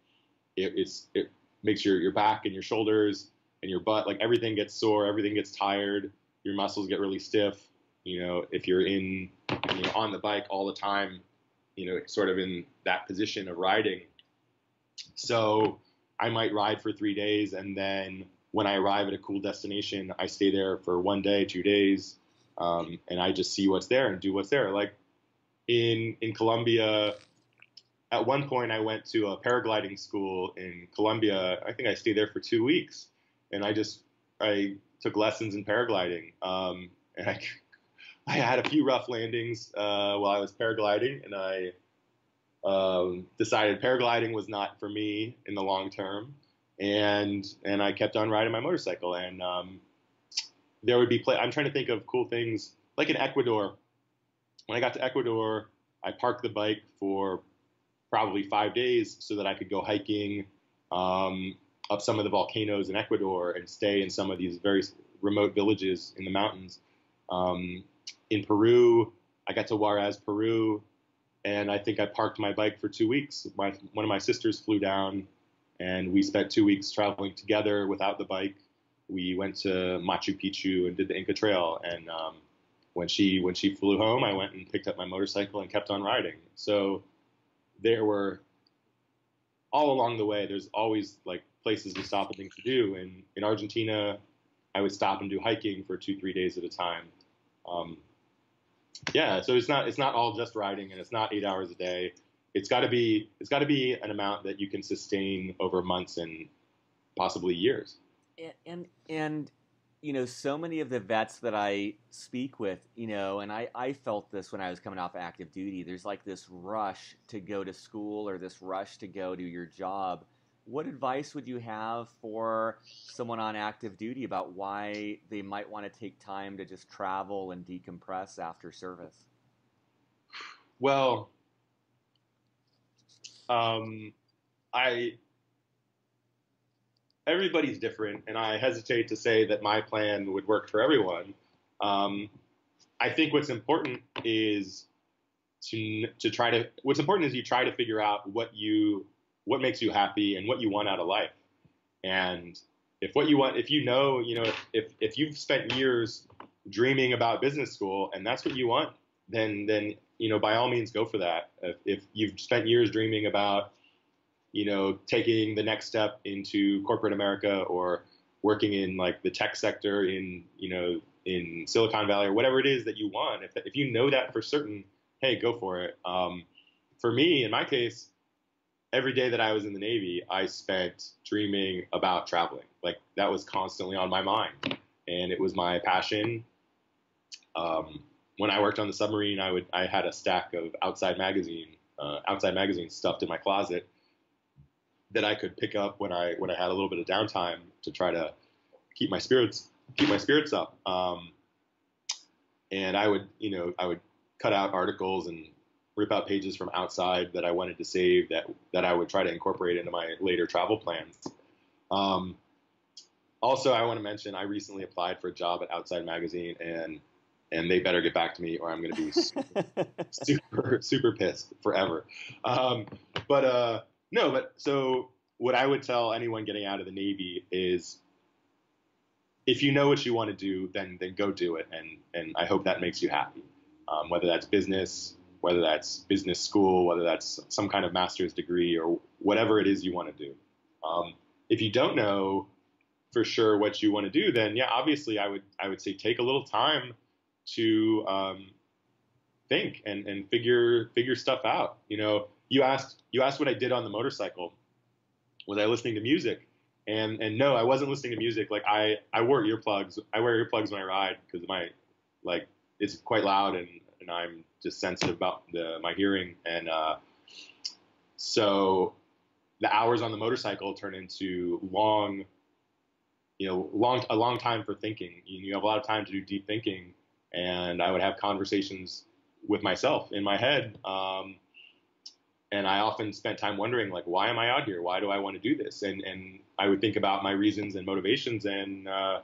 it, it's it makes your your back and your shoulders and your butt like everything gets sore. Everything gets tired. Your muscles get really stiff. You know, if you're in you know, on the bike all the time, you know, sort of in that position of riding. So I might ride for three days, and then when I arrive at a cool destination, I stay there for one day, two days, um, and I just see what's there and do what's there. Like in in Colombia. At one point, I went to a paragliding school in Colombia. I think I stayed there for two weeks, and I just I took lessons in paragliding. Um, and I <laughs> I had a few rough landings uh, while I was paragliding, and I um, decided paragliding was not for me in the long term. And and I kept on riding my motorcycle, and um, there would be. I'm trying to think of cool things like in Ecuador when I got to Ecuador, I parked the bike for probably five days so that I could go hiking um, up some of the volcanoes in Ecuador and stay in some of these very remote villages in the mountains. Um, in Peru, I got to Huaraz, Peru, and I think I parked my bike for two weeks. My, one of my sisters flew down, and we spent two weeks traveling together without the bike. We went to Machu Picchu and did the Inca Trail, and um, when she when she flew home, I went and picked up my motorcycle and kept on riding. So there were all along the way. There's always like places to stop and things to do. And in Argentina, I would stop and do hiking for two three days at a time. Um, yeah, so it's not it's not all just riding, and it's not eight hours a day. It's got to be it's got to be an amount that you can sustain over months and possibly years. And and, and you know, so many of the vets that I speak with, you know, and I, I felt this when I was coming off active duty. There's like this rush to go to school or this rush to go to your job. What advice would you have for someone on active duty about why they might want to take time to just travel and decompress after service? Well, um, I everybody's different, and I hesitate to say that my plan would work for everyone. Um, I think what's important is to to try to what's important is you try to figure out what you what makes you happy and what you want out of life. And if what you want, if you know, you know, if, if, if you've spent years dreaming about business school and that's what you want, then, then, you know, by all means go for that. If, if you've spent years dreaming about, you know, taking the next step into corporate America or working in like the tech sector in, you know, in Silicon Valley or whatever it is that you want, if, if you know that for certain, hey, go for it. Um, for me, in my case, every day that I was in the Navy, I spent dreaming about traveling. Like that was constantly on my mind, and it was my passion. Um, when I worked on the submarine, I would I had a stack of Outside magazine, uh, Outside magazine stuffed in my closet that I could pick up when I when I had a little bit of downtime to try to keep my spirits keep my spirits up. Um, and I would you know I would cut out articles and rip out pages from outside that I wanted to save that that I would try to incorporate into my later travel plans. Um, also, I want to mention I recently applied for a job at Outside Magazine, and and they better get back to me, or I'm going to be super, <laughs> super, super pissed forever. Um, but uh, no, but so what I would tell anyone getting out of the Navy is, if you know what you want to do, then then go do it, and and I hope that makes you happy. Um, whether that's business, whether that's business school, whether that's some kind of master's degree, or whatever it is you want to do. Um, if you don't know for sure what you want to do, then yeah, obviously I would I would say take a little time to um, think and, and figure figure stuff out. You know, you asked you asked what I did on the motorcycle. Was I listening to music? And and no, I wasn't listening to music. Like I I wore earplugs. I wear earplugs when I ride because my like it's quite loud and and I'm just sensitive about the, my hearing. And uh, so the hours on the motorcycle turn into long, you know, long a long time for thinking. You have a lot of time to do deep thinking, and I would have conversations with myself in my head. Um, and I often spent time wondering, like, why am I out here? Why do I want to do this? And and I would think about my reasons and motivations, and uh,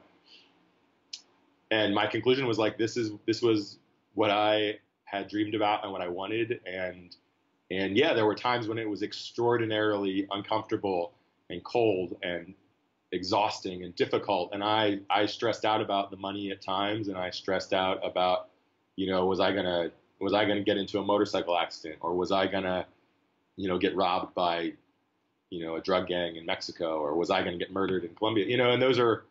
and my conclusion was like, this is this was what I had dreamed about and what I wanted. And and yeah, there were times when it was extraordinarily uncomfortable and cold and exhausting and difficult. And I I stressed out about the money at times, and I stressed out about you know was I gonna was I gonna get into a motorcycle accident or was I gonna you know get robbed by you know a drug gang in Mexico or was I gonna get murdered in Colombia? You know, and those are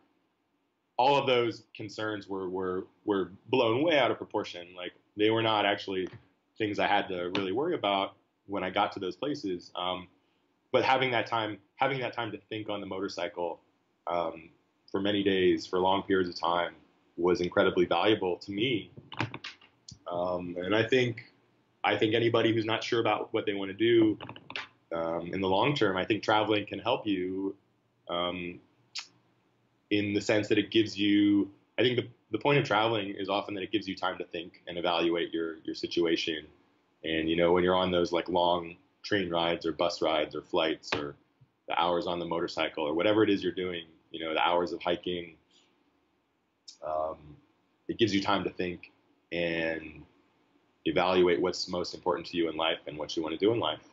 all of those concerns were were were blown way out of proportion. Like they were not actually things I had to really worry about when I got to those places. Um, but having that time, having that time to think on the motorcycle um, for many days, for long periods of time, was incredibly valuable to me. Um, and I think, I think anybody who's not sure about what they want to do um, in the long term, I think traveling can help you um, in the sense that it gives you. I think the the point of traveling is often that it gives you time to think and evaluate your your situation. And you know, when you're on those like long train rides or bus rides or flights or the hours on the motorcycle or whatever it is you're doing, you know, the hours of hiking, um, it gives you time to think and evaluate what's most important to you in life and what you want to do in life.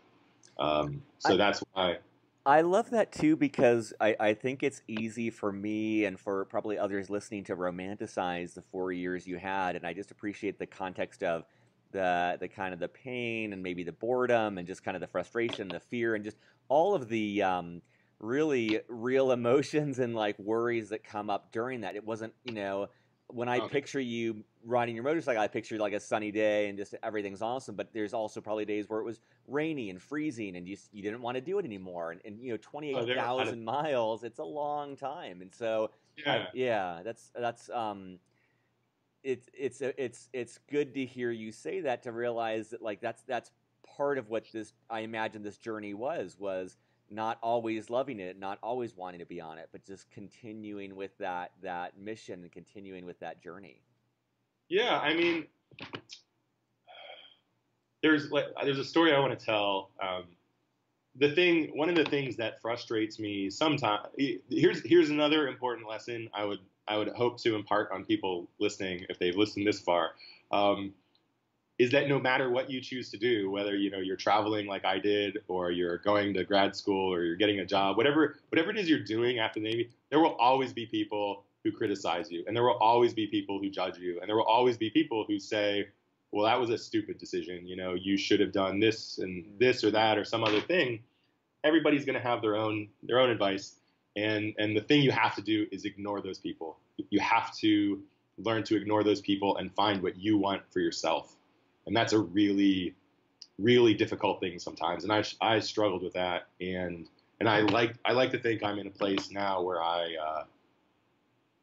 Um, so I, that's why I love that too because I, I think it's easy for me and for probably others listening to romanticize the four years you had, and I just appreciate the context of the the kind of the pain and maybe the boredom and just kind of the frustration, the fear, and just all of the um, really real emotions and like worries that come up during that. It wasn't you know when I okay. picture you riding your motorcycle, I picture like a sunny day and just everything's awesome. But there's also probably days where it was rainy and freezing, and you you didn't want to do it anymore. And, and you know, twenty eight thousand oh, miles, it's a long time. And so, yeah, yeah, that's that's um, it's it's it's it's good to hear you say that to realize that like that's that's part of what this I imagine this journey was was not always loving it, not always wanting to be on it, but just continuing with that that mission and continuing with that journey. Yeah, I mean, <sighs> there's like there's a story I want to tell. Um, the thing, one of the things that frustrates me sometimes. Here's here's another important lesson I would I would hope to impart on people listening if they've listened this far. Um, is that no matter what you choose to do, whether you know you're traveling like I did, or you're going to grad school, or you're getting a job, whatever whatever it is you're doing after the Navy, there will always be people who criticize you, and there will always be people who judge you, and there will always be people who say, "Well, that was a stupid decision. You know, you should have done this and this or that or some other thing." Everybody's going to have their own their own advice, and and the thing you have to do is ignore those people. You have to learn to ignore those people and find what you want for yourself and that's a really really difficult thing sometimes and i i struggled with that and and i like i like to think i'm in a place now where i uh,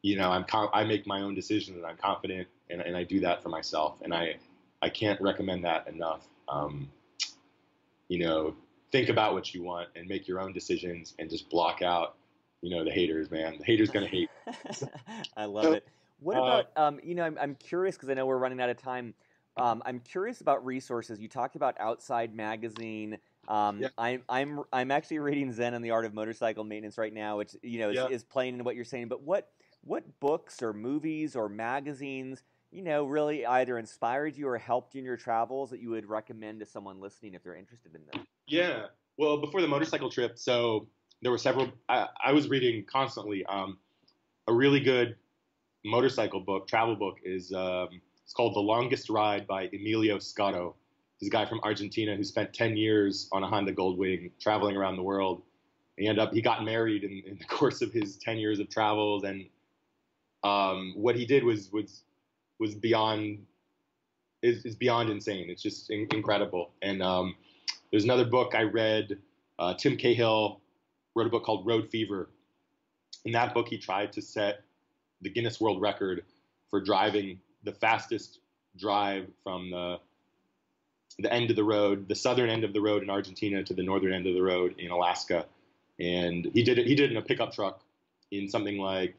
you know i'm com- i make my own decisions and i'm confident and, and i do that for myself and i i can't recommend that enough um, you know think about what you want and make your own decisions and just block out you know the haters man the haters gonna hate <laughs> i love it what about uh, um, you know i'm, I'm curious because i know we're running out of time um, I'm curious about resources. You talked about Outside Magazine. Um, yeah. I'm I'm I'm actually reading Zen and the Art of Motorcycle Maintenance right now, which you know is, yeah. is playing in what you're saying. But what what books or movies or magazines you know really either inspired you or helped you in your travels that you would recommend to someone listening if they're interested in them? Yeah. Well, before the motorcycle trip, so there were several. I, I was reading constantly. Um, a really good motorcycle book, travel book, is um, it's called The Longest Ride by Emilio Scotto. He's a guy from Argentina who spent 10 years on a Honda Goldwing traveling around the world. He ended up, he got married in, in the <laughs> course of his 10 years of travels. And um, what he did was, was, was beyond, is, is beyond insane. It's just in, incredible. And um, there's another book I read, uh, Tim Cahill wrote a book called Road Fever. In that book, he tried to set the Guinness World Record for driving the fastest drive from the the end of the road, the southern end of the road in Argentina to the northern end of the road in Alaska, and he did it. He did it in a pickup truck in something like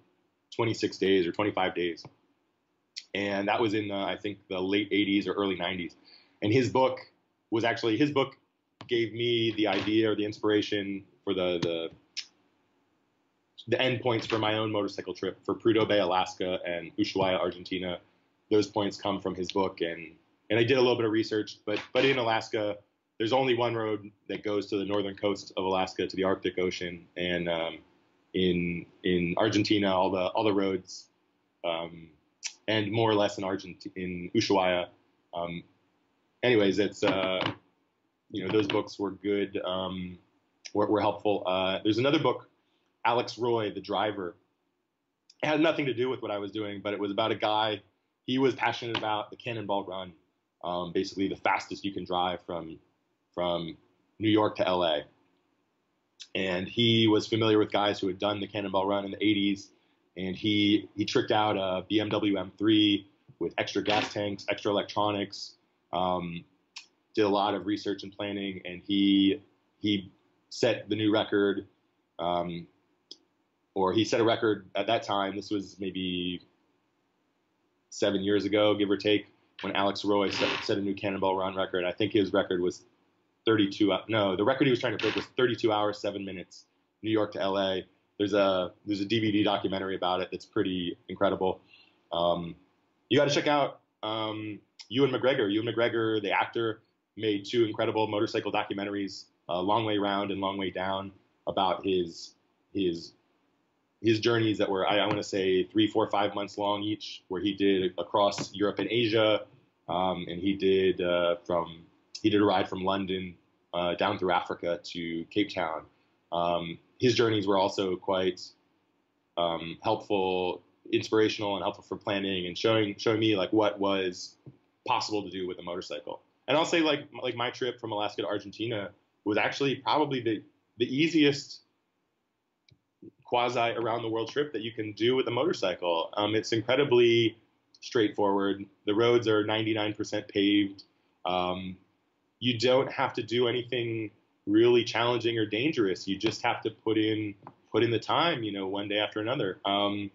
26 days or 25 days, and that was in the, I think the late 80s or early 90s. And his book was actually his book gave me the idea or the inspiration for the the the endpoints for my own motorcycle trip for Prudhoe Bay, Alaska, and Ushuaia, Argentina, those points come from his book, and and I did a little bit of research, but but in Alaska, there's only one road that goes to the northern coast of Alaska to the Arctic Ocean, and um, in in Argentina, all the all the roads, um, and more or less in Argentina, in Ushuaia. Um, anyways, it's uh, you know those books were good, um, were, were helpful. Uh, there's another book, Alex Roy, the driver. It had nothing to do with what I was doing, but it was about a guy he was passionate about the Cannonball Run, um, basically the fastest you can drive from from New York to LA. And he was familiar with guys who had done the Cannonball Run in the 80s, and he he tricked out a BMW M3 with extra gas tanks, extra electronics. Um, did a lot of research and planning, and he he set the new record, um, or he set a record at that time. This was maybe seven years ago, give or take, when Alex Roy set, set a new Cannonball Run record. I think his record was 32. No, the record he was trying to break was 32 hours, seven minutes, New York to LA. There's a there's a DVD documentary about it that's pretty incredible. Um, you got to check out um, Ewan McGregor. Ewan McGregor, the actor, made two incredible motorcycle documentaries, uh, Long Way Round and Long Way Down, about his his his journeys that were I, I want to say three, four, five months long each, where he did across Europe and Asia, um, and he did uh, from he did a ride from London uh, down through Africa to Cape Town. Um, his journeys were also quite um, helpful, inspirational, and helpful for planning and showing showing me like what was possible to do with a motorcycle. And I'll say like like my trip from Alaska to Argentina was actually probably the the easiest quasi around the world trip that you can do with a motorcycle. Um, it's incredibly straightforward. The roads are 99% paved. Um, you don't have to do anything really challenging or dangerous. You just have to put in put in the time, you know, one day after another. Um,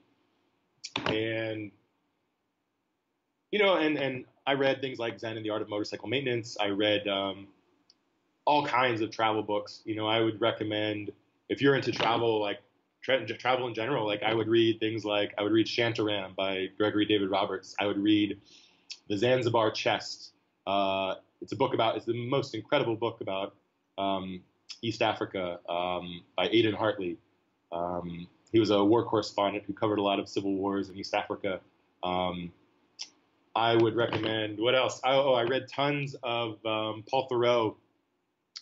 and you know, and and I read things like Zen and the Art of Motorcycle Maintenance. I read um, all kinds of travel books. You know, I would recommend if you're into travel, like tra- travel in general, like I would read things like I would read Shantaram by Gregory David Roberts. I would read The Zanzibar Chest Uh, it's a book about. It's the most incredible book about um, East Africa um, by Aidan Hartley. Um, he was a war correspondent who covered a lot of civil wars in East Africa. Um, I would recommend. What else? Oh, I read tons of um, Paul Theroux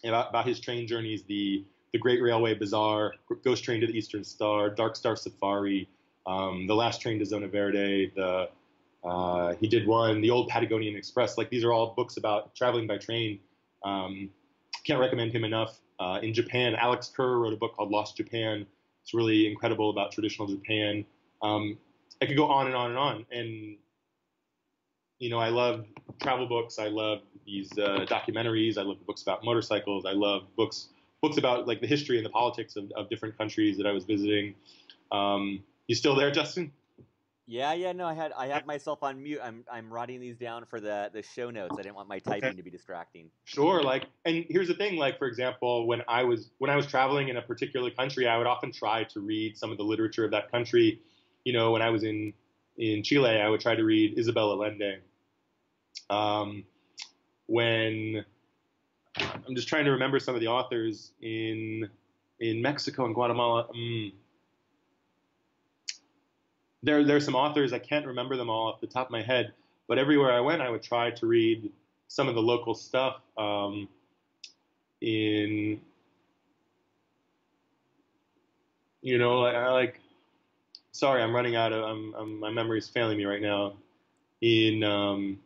about, about, his train journeys. The the Great Railway Bazaar, Ghost Train to the Eastern Star, Dark Star Safari, um, The Last Train to Zona Verde. The uh, he did one, The Old Patagonian Express. Like these are all books about traveling by train. Um, can't recommend him enough. Uh, in Japan, Alex Kerr wrote a book called Lost Japan. It's really incredible about traditional Japan. Um, I could go on and on and on. And you know, I love travel books. I love these uh, documentaries. I love books about motorcycles. I love books books about like the history and the politics of, of different countries that I was visiting. Um, you still there, Justin? Yeah, yeah, no, I had I had myself on mute. I'm I'm writing these down for the the show notes. I didn't want my typing okay. to be distracting. Sure, like, and here's the thing, like for example, when I was when I was traveling in a particular country, I would often try to read some of the literature of that country. You know, when I was in in Chile, I would try to read Isabel Allende. Um, when I'm just trying to remember some of the authors in in Mexico and Guatemala. Um, there there are some authors I can't remember them all off the top of my head, but everywhere I went, I would try to read some of the local stuff. Um, in you know, I, I like. Sorry, I'm running out of. I'm, I'm, my failing me right now. In um,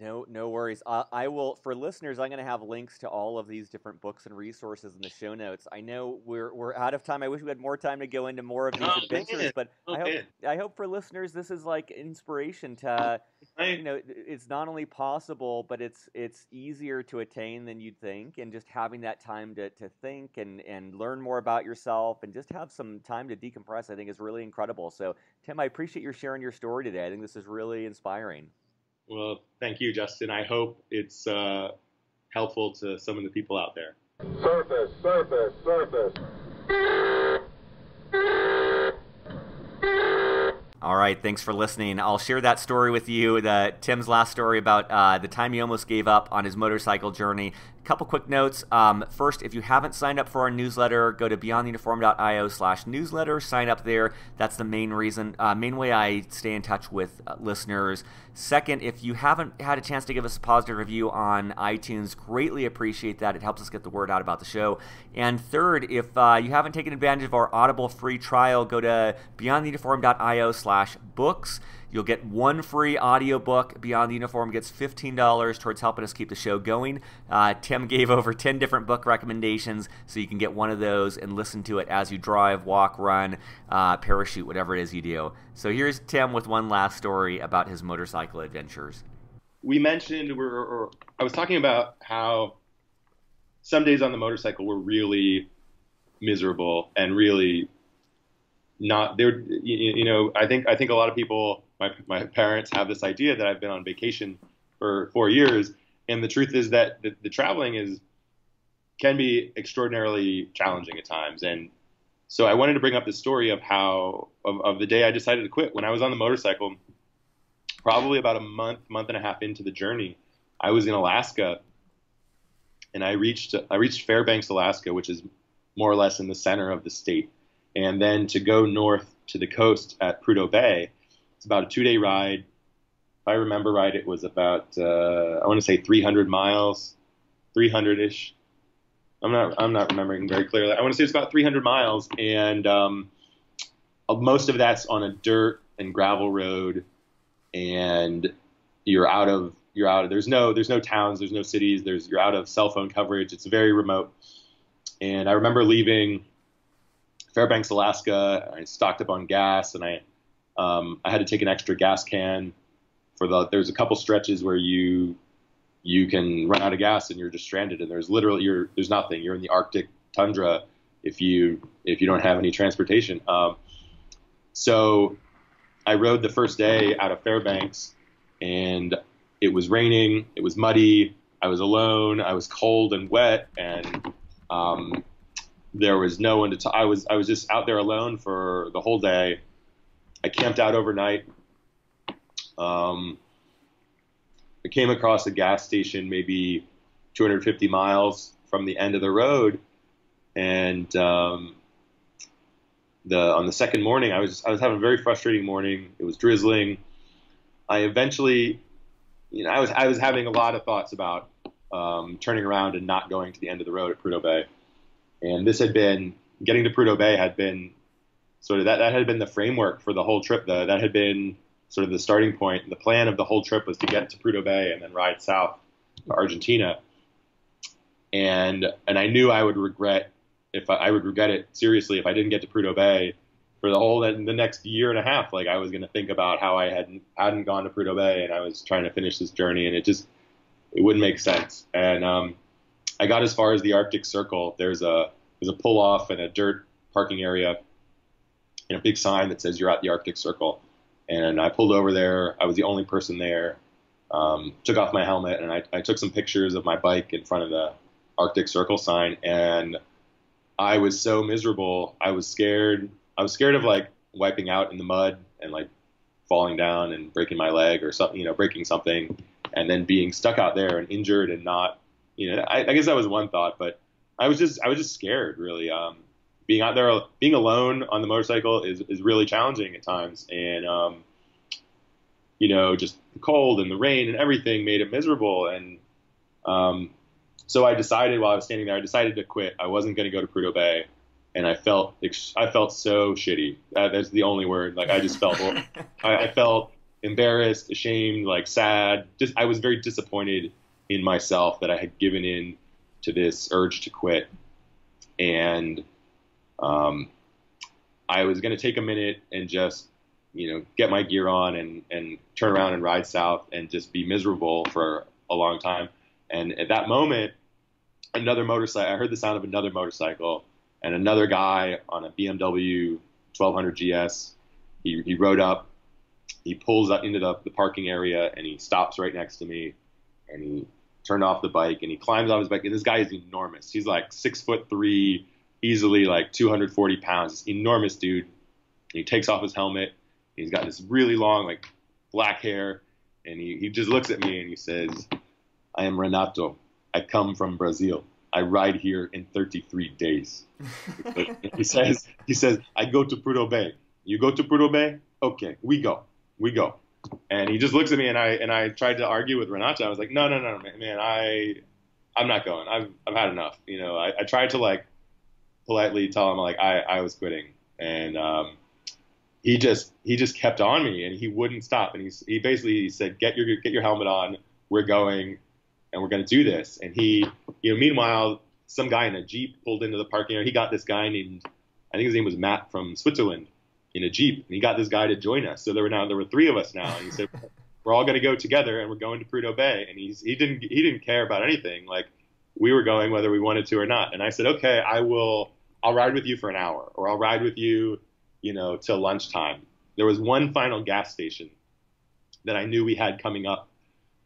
no, no worries. Uh, I will for listeners. I'm going to have links to all of these different books and resources in the show notes. I know we're we're out of time. I wish we had more time to go into more of these oh, adventures, man. but oh, I hope man. I hope for listeners this is like inspiration to you know it's not only possible, but it's it's easier to attain than you'd think, and just having that time to to think and and learn more about yourself and just have some time to decompress. I think is really incredible. So Tim, I appreciate your sharing your story today. I think this is really inspiring. Well, thank you, Justin. I hope it's uh, helpful to some of the people out there. Surface, surface, surface. All right, thanks for listening. I'll share that story with you. The Tim's last story about uh, the time he almost gave up on his motorcycle journey couple quick notes. Um, first, if you haven't signed up for our newsletter, go to beyonduniform.io slash newsletter. Sign up there. That's the main reason, uh, main way I stay in touch with uh, listeners. Second, if you haven't had a chance to give us a positive review on iTunes, greatly appreciate that. It helps us get the word out about the show. And third, if uh, you haven't taken advantage of our Audible free trial, go to beyondtheuniform.io slash books. You'll get one free audiobook. Beyond the Uniform gets $15 towards helping us keep the show going. Uh, Tim <laughs> gave over 10 different book recommendations, so you can get one of those and listen to it as you drive, walk, run, uh, parachute, whatever it is you do. So here's Tim with one last story about his motorcycle adventures. We mentioned, we're, or I was talking about how some days on the motorcycle were really miserable and really not there you, you, know i think i think a lot of people my, my parents have this idea that i've been on vacation for four years. And the truth is that the, the traveling is can be extraordinarily challenging at times. And so i wanted to bring up the story of how of, of the day i decided to quit. When i was on the motorcycle probably about a month month and a half into the journey i was in alaska and i reached i reached fairbanks alaska which is more or less in the center of the state. And then to go north to the coast at Prudhoe Bay. It's about a two day ride. If I remember right, it was about uh, I want to say 300 miles, 300 ish. I'm not I'm not remembering very clearly. I want to say it's about 300 miles, and um, most of that's on a dirt and gravel road, and you're out of you're out of there's no there's no towns there's no cities there's you're out of cell phone coverage it's very remote and i remember leaving Fairbanks, Alaska. I stocked up on gas, and I um, I had to take an extra gas can for the. There's a couple stretches where you you can run out of gas and you're just stranded, and there's literally you're there's nothing. You're in the Arctic tundra if you if you don't have any transportation. Um, so I rode the first day out of Fairbanks, and it was raining. It was muddy. I was alone. I was cold and wet, and um, there was no one to talk. I was I was just out there alone for the whole day. I camped out overnight. Um, I came across a gas station maybe 250 miles from the end of the road, and um, the on the second morning, I was I was having a very frustrating morning. It was drizzling. I eventually, you know, I was I was having a lot of thoughts about um, turning around and not going to the end of the road at Prudhoe Bay, and this had been getting to Prudhoe Bay had been sort of that that had been the framework for the whole trip. The, that had been sort of the starting point. The plan of the whole trip was to get to Prudhoe Bay and then ride south to Argentina. And and I knew I would regret if I, I would regret it seriously if I didn't get to Prudhoe Bay for the whole the next year and a half. Like I was going to think about how I hadn't hadn't gone to Prudhoe Bay and I was trying to finish this journey and it just it wouldn't make sense. And um, I got as far as the Arctic Circle. There's a there's a pull off and a dirt parking area and a big sign that says you're at the Arctic Circle. And I pulled over there. I was the only person there. Um, took off my helmet and I, I took some pictures of my bike in front of the Arctic Circle sign. And I was so miserable. I was scared. I was scared of like wiping out in the mud and like falling down and breaking my leg or something, you know, breaking something, and then being stuck out there and injured and not, you know, I, I guess that was one thought, but I was just I was just scared really. Um, being out there, being alone on the motorcycle is is really challenging at times, and um, you know, just the cold and the rain and everything made it miserable, and um, so I decided while I was standing there, I decided to quit. I wasn't going to go to Prudhoe Bay, and I felt I felt so shitty. That, that's the only word. Like I just felt <laughs> I, I felt embarrassed, ashamed, like sad. Just I was very disappointed in myself that I had given in to this urge to quit, and um, I was going to take a minute and just you know get my gear on and and turn around and ride south and just be miserable for a long time and at that moment, another motorcycle, I heard the sound of another motorcycle and another guy on a BMW 1200 GS. He, he rode up, he pulls up into the, the parking area and he stops right next to me and he turned off the bike and he climbs off his bike. And this guy is enormous. He's like six foot three, easily like 240 pounds. this enormous dude. he takes off his helmet. He's got this really long, like black hair. And he, he just looks at me and he says, I am Renato. I come from Brazil. I ride here in 33 days. <laughs> he says, he says, I go to Prudhoe Bay. You go to Prudhoe Bay? Okay, we go. We go. And he just looks at me and I and I tried to argue with Renato. I was like, no, no, no, man, man I I'm not going. I've I've had enough. You know, I, I tried to like politely tell him like I, I was quitting. And um, he just he just kept on me and he wouldn't stop. And he he basically said, Get your get your helmet on, we're going and we're going to do this. And he, you know, meanwhile, some guy in a Jeep pulled into the parking area. He got this guy named, I think his name was Matt from Switzerland in a Jeep. And he got this guy to join us. So there were now, there were three of us now. And he said, we're all going to go together and we're going to Prudhoe Bay. And he's, he didn't, he didn't care about anything. Like we were going whether we wanted to or not. And I said, okay, I will, I'll ride with you for an hour or I'll ride with you, you know, till lunchtime. There was one final gas station that I knew we had coming up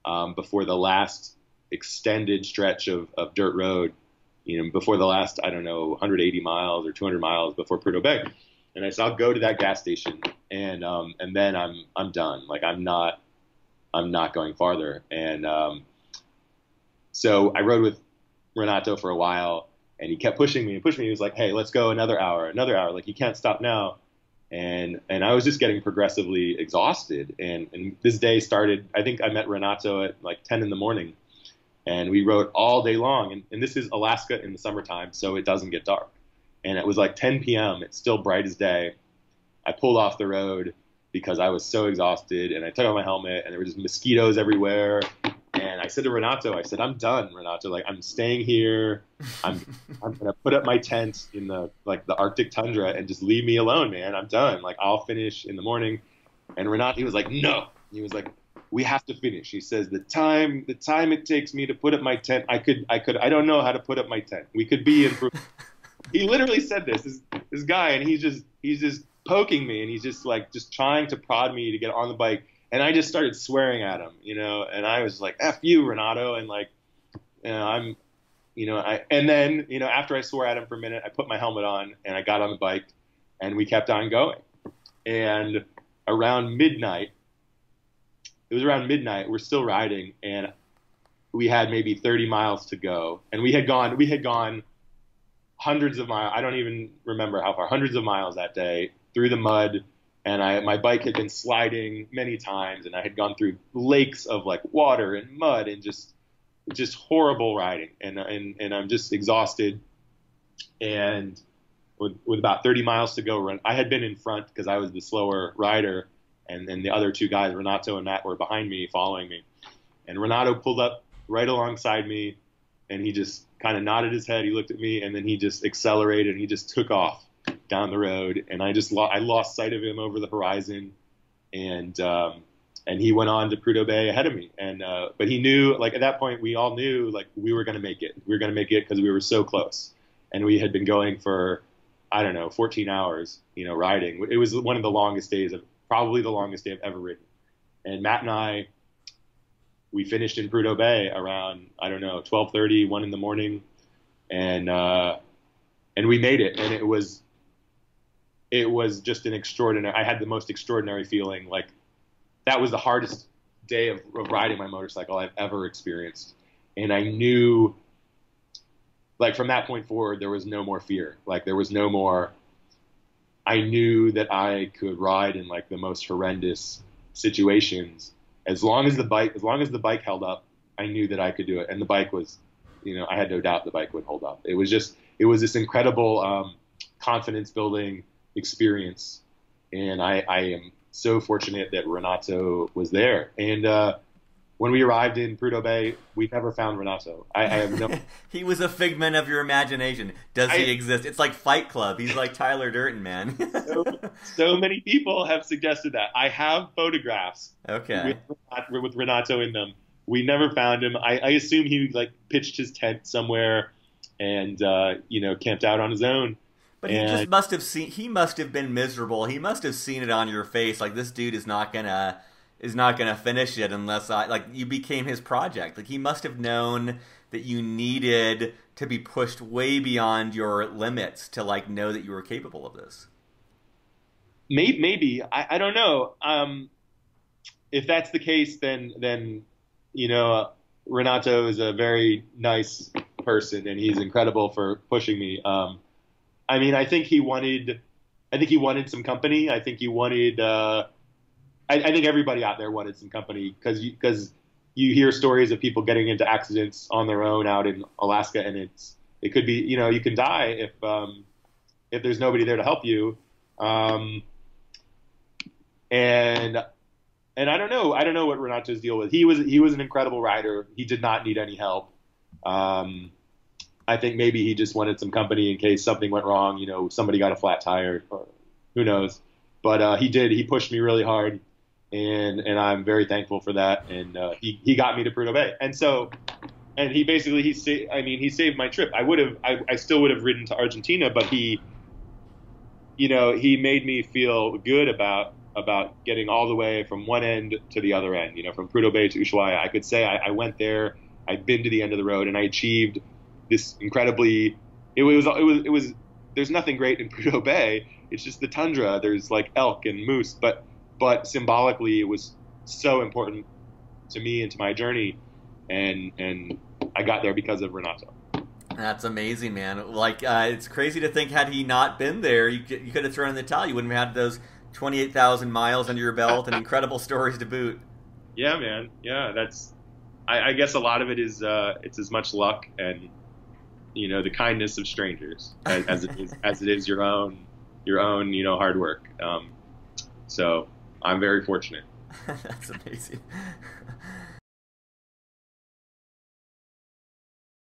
um, before the last extended stretch of, of dirt road, you know, before the last, I don't know, 180 miles or 200 miles before Prudhoe Bay. And I said, I'll go to that gas station and, um, and then I'm, I'm done. Like I'm not, I'm not going farther. And, um, so I rode with Renato for a while and he kept pushing me and pushing me. He was like, Hey, let's go another hour, another hour. Like you can't stop now. And, and I was just getting progressively exhausted. And, and this day started, I think I met Renato at like 10 in the morning and we rode all day long. And, and, this is Alaska in the summertime, so it doesn't get dark. And it was like 10 p.m. It's still bright as day. I pulled off the road because I was so exhausted, and I took off my helmet, and there were just mosquitoes everywhere. And I said to Renato, I said, "I'm done, Renato. Like I'm staying here. I'm <laughs> I'm gonna put up my tent in the like the Arctic tundra and just leave me alone, man. I'm done. Like I'll finish in the morning." And Renato, he was like, "No." He was like, we have to finish. He says the time the time it takes me to put up my tent, I could I could I don't know how to put up my tent. We could be in. <laughs> he literally said this, this this guy, and he's just he's just poking me, and he's just like just trying to prod me to get on the bike, and I just started swearing at him, you know, and I was like, "F you, Renato," and like, you know, I'm, you know, I and then you know after I swore at him for a minute, I put my helmet on and I got on the bike, and we kept on going, and around midnight it was around midnight. We're still riding, and we had maybe 30 miles to go, and we had gone we had gone hundreds of miles. I don't even remember how far, hundreds of miles that day through the mud. And I, my bike had been sliding many times, and I had gone through lakes of like water and mud and just, just horrible riding. And and and I'm just exhausted. And with, with about 30 miles to go, run. I had been in front because I was the slower rider, and then the other two guys, Renato and Matt, were behind me, following me. And Renato pulled up right alongside me, and he just kind of nodded his head. He looked at me, and then he just accelerated and he just took off down the road. And I just lo- I lost sight of him over the horizon, and um, and he went on to Prudhoe Bay ahead of me. And uh, but he knew like at that point we all knew like we were going to make it. We were going to make it because we were so close, and we had been going for I don't know 14 hours, you know, riding. It was one of the longest days of probably the longest day I've ever ridden. And Matt and I we finished in Prudhoe Bay around I don't know 12:30, one in the morning, and uh, and we made it, and it was it was just an extraordinary. I had the most extraordinary feeling. Like that was the hardest day of, of riding my motorcycle I've ever experienced, and I knew. Like from that point forward, there was no more fear. Like there was no more. I knew that I could ride in like the most horrendous situations as long as the bike as long as the bike held up, I knew that I could do it, and the bike was, you know, I had no doubt the bike would hold up. It was just it was this incredible um, confidence building experience, and I, I am so fortunate that Renato was there. And uh, when we arrived in Prudhoe Bay, we never found Renato. I, I have no. <laughs> he was a figment of your imagination. Does I, he exist? It's like Fight Club. He's like Tyler Durden, man. so, so, many people have suggested that. I have photographs. Okay. With, with Renato in them. We never found him. I, I assume he like pitched his tent somewhere, and uh, you know camped out on his own. But and, he just must have seen. He must have been miserable. He must have seen it on your face. Like this dude is not gonna is not going to finish it unless I like you became his project. Like he must have known that you needed to be pushed way beyond your limits to like know that you were capable of this. Maybe, maybe. I, I don't know. Um, if that's the case, then then you know uh, Renato is a very nice person and he's incredible for pushing me. Um, I mean, I think he wanted, I think he wanted some company. I think he wanted. Uh, I, I think everybody out there wanted some company because because you, you hear stories of people getting into accidents on their own out in Alaska, and it's it could be you know you can die if um, if there's nobody there to help you. Um, and and I don't know I don't know what Renato's deal was. He was he was an incredible rider. He did not need any help. Um, I think maybe he just wanted some company in case something went wrong. You know, somebody got a flat tire, or who knows. But uh, he did. He pushed me really hard and and I'm very thankful for that. And uh, he he got me to Prudhoe Bay, and so and he basically he sa- I mean he saved my trip. I would have I, I still would have ridden to Argentina, but he you know he made me feel good about about getting all the way from one end to the other end. You know, from Prudhoe Bay to Ushuaia. I could say I, I went there. I'd been to the end of the road, and I achieved this incredibly. It was it was it was. There's nothing great in <laughs> Prudhoe Bay. It's just the tundra. There's like elk and moose, but but symbolically, it was so important to me and to my journey, and and I got there because of Renato. That's amazing, man. Like uh, it's crazy to think had he not been there, you could, you could have thrown in the towel. You wouldn't have had those twenty eight thousand miles under your belt and incredible <laughs> stories to boot. Yeah, man. Yeah, that's. I, I guess a lot of it is uh, it's as much luck and you know the kindness of strangers <laughs> as, as it is as it is your own your own you know hard work. Um, so I'm very fortunate. <laughs> That's amazing. <laughs>